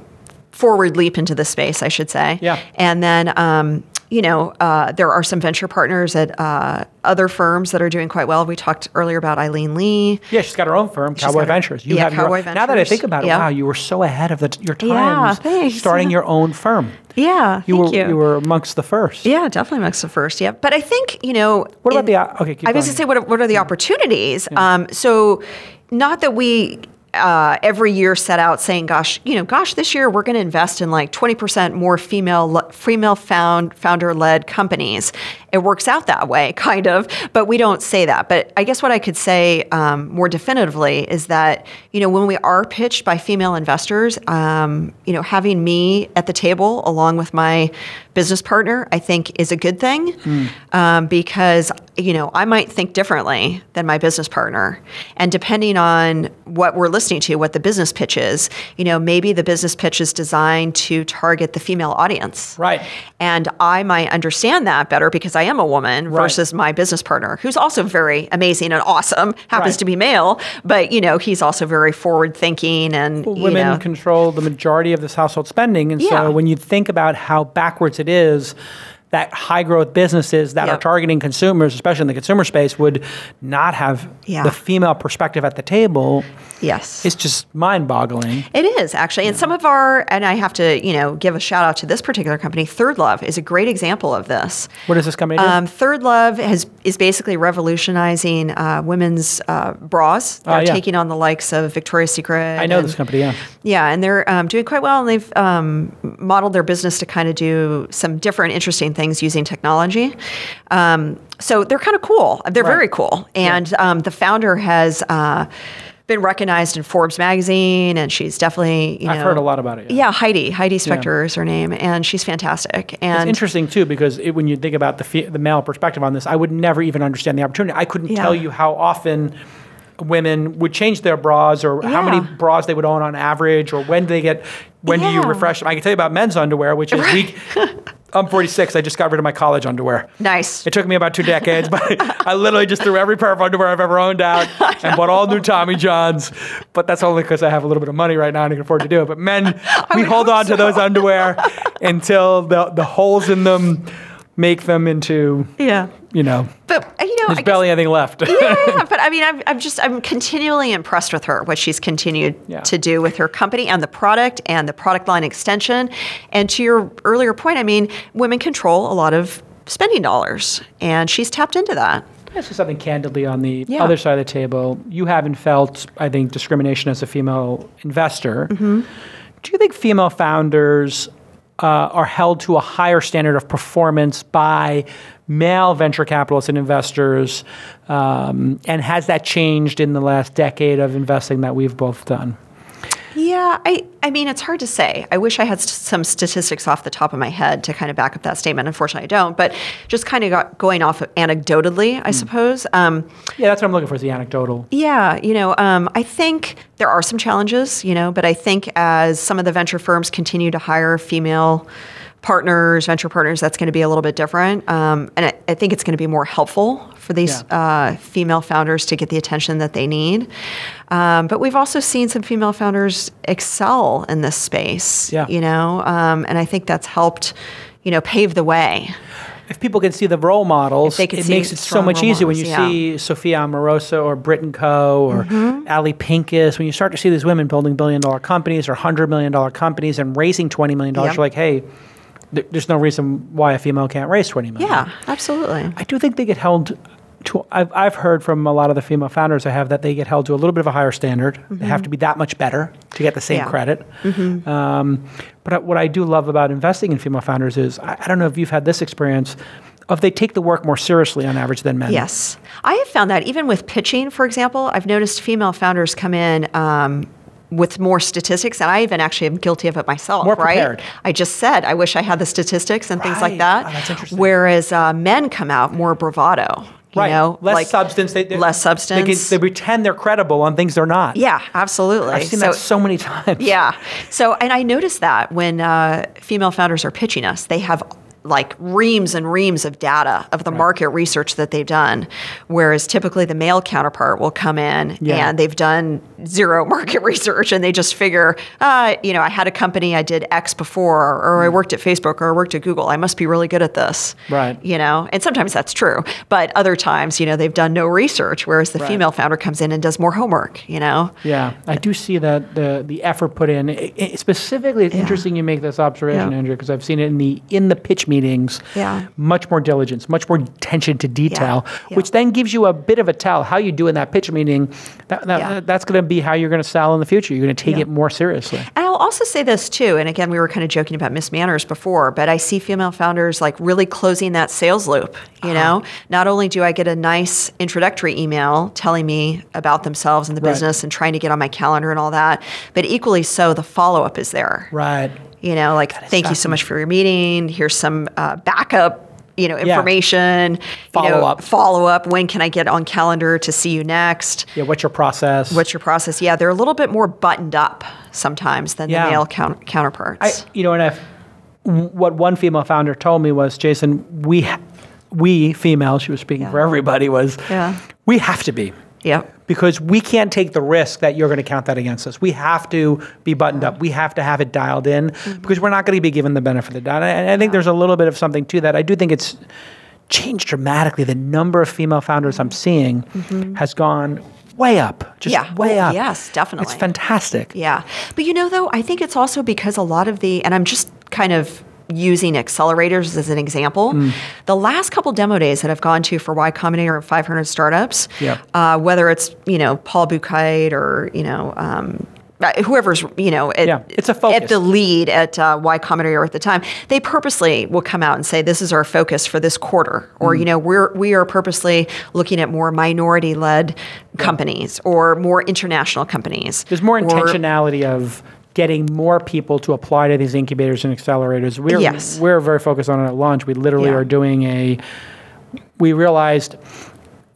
forward leap into this space, I should say. Yeah. And then, um, you know, uh, there are some venture partners at uh, other firms that are doing quite well. We talked earlier about Aileen Lee. Yeah, she's got her own firm, Cowboy her- Ventures. You yeah, have your, Cowboy Now that I think about it, Yeah. wow, you were so ahead of the, your Yeah, times thanks. starting your own firm. Yeah, You thank were you. you were amongst the first. Yeah, definitely amongst the first. Yeah, but I think you know. What about in- the okay, keep I was going. to say, what are, what are the opportunities? Um, so, not that we. Uh, every year set out saying, "Gosh, you know, gosh, this year we're going to invest in like twenty percent more female female found founder led companies." It works out that way, kind of, but we don't say that. But I guess what I could say um, more definitively is that you know when we are pitched by female investors, um, you know, having me at the table along with my business partner, I think, is a good thing um, because you know I might think differently than my business partner, and depending on what we're listening to, what the business pitch is, you know, maybe the business pitch is designed to target the female audience, Right. And I might understand that better because I am a woman Right. versus my business partner, who's also very amazing and awesome, happens Right. to be male, but you know, he's also very forward thinking and Well, women know, control the majority of this household spending, and Yeah. so when you think about how backwards it is. That high growth businesses that are targeting consumers, especially in the consumer space, would not have Yeah. the female perspective at the table. yes, It's just mind boggling. It is actually, and some of our, and I have to, you know, give a shout out to this particular company. ThirdLove is a great example of this. What does this company do? Um, ThirdLove has is basically revolutionizing uh, women's uh, bras. They're Oh, yeah. taking on the likes of Victoria's Secret. I know and- this company, yeah. Yeah, and they're um, doing quite well, and they've um, modeled their business to kind of do some different, interesting things things using technology. Um, so they're kind of cool. They're Right. very cool. And um, the founder has uh, been recognized in Forbes magazine, and she's definitely you I've heard a lot about it. Yeah, Heidi. Heidi Specter is her name, and she's fantastic. It's And interesting too because it, when you think about the fe- the male perspective on this, I would never even understand the opportunity. I couldn't Yeah. tell you how often women would change their bras or how many bras they would own on average or when do they get when do you refresh them. I can tell you about men's underwear, which is week. I'm 46. I just got rid of my college underwear. nice. It took me about two decades, but I literally just threw every pair of underwear I've ever owned out and bought all new Tommy Johns. But that's only because I have a little bit of money right now and I can afford to do it. But men, we hold on to those underwear until the, the holes in them make them into, yeah. you know, But uh, you know, there's I guess- barely anything left. yeah, but I mean, I'm, I'm just I'm continually impressed with her what she's continued Yeah. to do with her company and the product and the product line extension. And to your earlier point, I mean, women control a lot of spending dollars, and she's tapped into that. This is something candidly on the Yeah. other side of the table. You haven't felt, I think, discrimination as a female investor. Mm-hmm. Do you think female founders uh, are held to a higher standard of performance by male venture capitalists and investors? Um, and has that changed in the last decade of investing that we've both done? Yeah, I, I mean, it's hard to say. I wish I had some statistics off the top of my head to kind of back up that statement. Unfortunately, I don't. But just kind of got going off of anecdotally, I suppose. Um, Yeah, that's what I'm looking for is the anecdotal. Yeah, you know, um, I think there are some challenges, you know, but I think as some of the venture firms continue to hire female partners, venture partners, that's going to be a little bit different. Um, and I, I think it's going to be more helpful for these uh, female founders to get the attention that they need. Um, but we've also seen some female founders excel in this space, Yeah. you know, um, and I think that's helped, you know, pave the way. if people can see the role models, If they can it makes it so much easier when you models, see Sophia Amoruso or Brit and Co. or Mm-hmm. Ali Pincus. When you start to see these women building billion dollar companies or hundred million dollar companies and raising twenty million dollars, Yep. you're like, hey, there's no reason why a female can't raise twenty million. Yeah, absolutely. I do think they get held to. I've, I've heard from a lot of the female founders I have that they get held to a little bit of a higher standard. They have to be that much better to get the same Yeah. credit. Um, but what I do love about investing in female founders is I, I don't know if you've had this experience of they take the work more seriously on average than men. Yes. I have found that even with pitching, for example, I've noticed female founders come in um, with more statistics, and I even actually am guilty of it myself, More right? prepared. I just said, I wish I had the statistics and things like that. Oh, that's interesting. Whereas uh, men come out more bravado. You Right. know, less like substance. They, they- less They, can, substance. they pretend they're credible on things they're not. yeah, absolutely. I've seen that so many times. Yeah. So, and I noticed that when uh, female founders are pitching us, they have like reams and reams of data of the market research that they've done, whereas typically the male counterpart will come in Yeah. and they've done zero market research and they just figure, uh, you know, I had a company, I did X before, or I worked at Facebook, or I worked at Google. I must be really good at this. Mm. Right. You know, and sometimes that's true, but other times, you know, they've done no research, whereas the Right. female founder comes in and does more homework. You know. Yeah, I do see that the the effort put in. I- I- specifically, it's interesting you make this observation, Yeah. Andrea, because I've seen it in the in the pitch meetings. Yeah. much more diligence, much more attention to detail, Yeah. which then gives you a bit of a tell how you do in that pitch meeting. That, that, Yeah. That's going to be how you're going to sell in the future. You're going to take Yeah. it more seriously. And I'll also say this too, and again, we were kind of joking about Miss Manners before, but I see female founders like really closing that sales loop. You Uh-huh. know, not only do I get a nice introductory email telling me about themselves and the Right. business and trying to get on my calendar and all that, but equally so, the follow up is there. Right. You know, like, thank you so much for your meeting. Here's some uh, backup. You know, information. you know, Follow up. Follow up. When can I get on calendar to see you next? Yeah. What's your process? What's your process? Yeah, they're a little bit more buttoned up sometimes than Yeah. the male count- counterparts. I, you know, and if, what one female founder told me was, Jason, we, we females, she was speaking for everybody, was Yeah. we have to be. Yep. because we can't take the risk that you're going to count that against us. We have to be buttoned up. We have to have it dialed in Mm-hmm. because we're not going to be given the benefit of the doubt. And I think there's a little bit of something to that. I do think it's changed dramatically. The number of female founders I'm seeing has gone way up, just. Yeah. way Oh, up. yes, definitely. It's fantastic. Yeah. But you know, though, I think it's also because a lot of the, and I'm just kind of using accelerators as an example. Mm. The last couple demo days that I've gone to for Y Combinator and 500 startups, Yep. uh, whether it's, you know, Paul Buchheit or, you know, um, uh, whoever's you know at, Yeah, it's a focus. at the lead at uh, Y Combinator at the time, they purposely will come out and say this is our focus for this quarter, or Mm. you know we're we are purposely looking at more minority led companies or more international companies. There's more or- intentionality of getting more people to apply to these incubators and accelerators. We're, Yes. we're very focused on it at launch. We literally Yeah. are doing a, we realized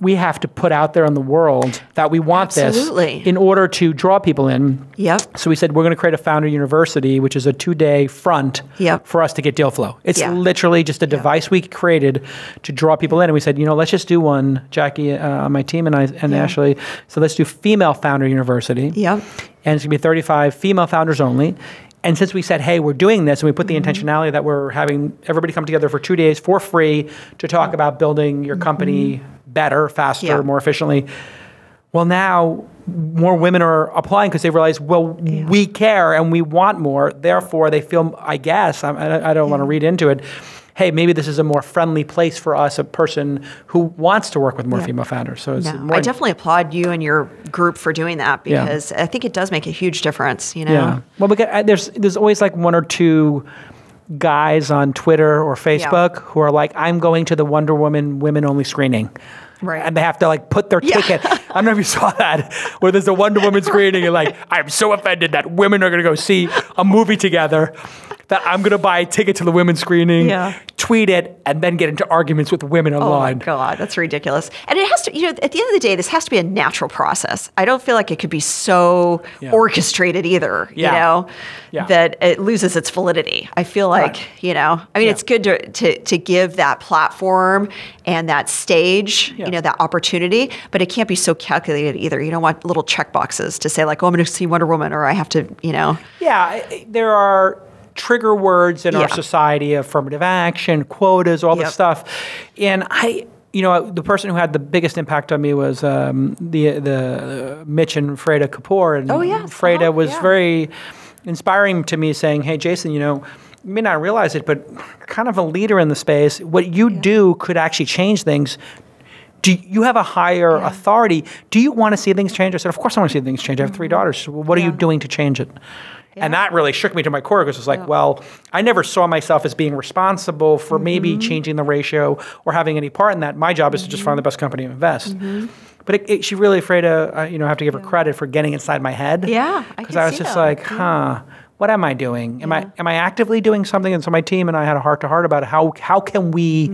we have to put out there in the world that we want Absolutely. this in order to draw people in. Yep. So we said we're going to create a founder university, which is a two-day front Yep. for us to get deal flow. It's Yeah. literally just a device we created to draw people in, and we said, you know, let's just do one. Jackie uh, on my team and I and Ashley. So let's do female founder university. Yep. And it's going to be 35 female founders only. And since we said, hey, we're doing this, and we put the Mm-hmm. intentionality that we're having everybody come together for two days for free to talk about building your company better, faster, Mm-hmm. Yeah. more efficiently. Well, now more women are applying because they realize, well, we care and we want more. Therefore, they feel, I guess, I, I I don't want to read into it. Hey, maybe this is a more friendly place for us, a person who wants to work with more Yeah. female founders. So it's No, more I definitely applaud you and your group for doing that Yeah. because I think it does make a huge difference. You know. Yeah. Well, because there's there's always like one or two guys on Twitter or Facebook who are like, I'm going to the Wonder Woman women only screening. Right. And they have to like put their Yeah. ticket. I don't know if you saw that, where there's a Wonder Woman screening and like, I'm so offended that women are going to go see a movie together that I'm going to buy a ticket to the women's screening, Yeah. tweet it, and then get into arguments with women Oh my online. God, that's ridiculous. And it has to, you know, at the end of the day, this has to be a natural process. I don't feel like it could be so Yeah. orchestrated either, Yeah. you know, Yeah. that it loses its validity. I feel like, Right. you know, I mean, it's good to, to, to give that platform and that stage, you know, that opportunity, but it can't be so calculated either. You don't want little check boxes to say, like, oh, I'm going to see Wonder Woman or I have to, you know. Yeah, there are trigger words in our society affirmative action, quotas, all Yep. this stuff. And I, you know, the person who had the biggest impact on me was um, the the uh, Mitch and Freada Kapor. And Oh, yes. Freada Uh-huh. was Yeah. very inspiring to me, saying, "Hey, Jason, you know." You may not realize it, but kind of a leader in the space. What you do could actually change things do you have a higher authority? Do you want to see things change? I said, of course I want to see things change. I have three daughters. So what are you Mm-hmm. Doing to change it? And that really shook me to my core because it was like, well, I never saw myself as being responsible for maybe Mm-hmm. changing the ratio or having any part in that. My job is to just find the best company to invest. Mm-hmm. But it, it, she really afraid to, uh, you know, have to give her credit for getting inside my head. Yeah, Because can I, was just that. like, huh, what am I doing? Am I am I actively doing something? And so my team and I had a heart to heart about how how can we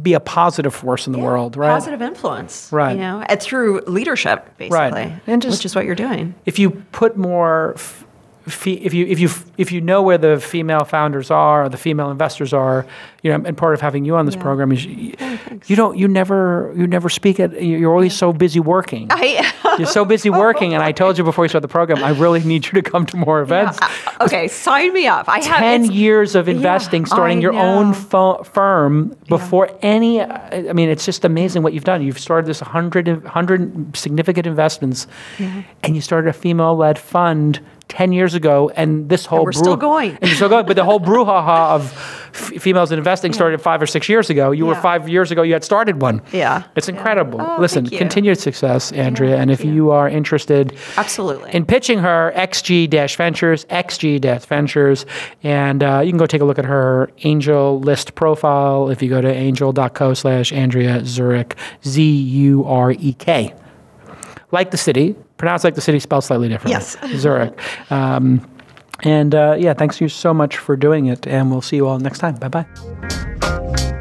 be a positive force in the world, right? Mm-hmm. Positive influence, Right. You know, and through leadership, basically, And just- which is what you're doing. if you put more if you if you if you know where the female founders are or the female investors are you know and part of having you on this Yeah. program is you, oh, you don't you never you never speak at you're always so busy working. I, you're so busy working and i told you before we started the program i really need you to come to more events. Uh, okay, sign me up. I have 10 years of investing starting I your own know. fo- firm before any i mean it's just amazing what you've done. You've started this 100 100 significant investments and you started a female-led fund 10 years ago and this whole we're still going. and still going but the whole brouhaha of f- females in investing started five or six years ago you were five years ago you had started one Yeah. it's incredible Oh, listen you. continued success andrea and if you are interested Absolutely. in pitching her XG Ventures, XG Ventures, and uh, you can go take a look at her AngelList profile if you go to angel.co slash Andrea Zurek, Z U R E K. Like the city, pronounced like the city, spelled slightly differently. Yes. Zurich. Um, and uh, yeah, thanks you so much for doing it, and we'll see you all next time. Bye bye.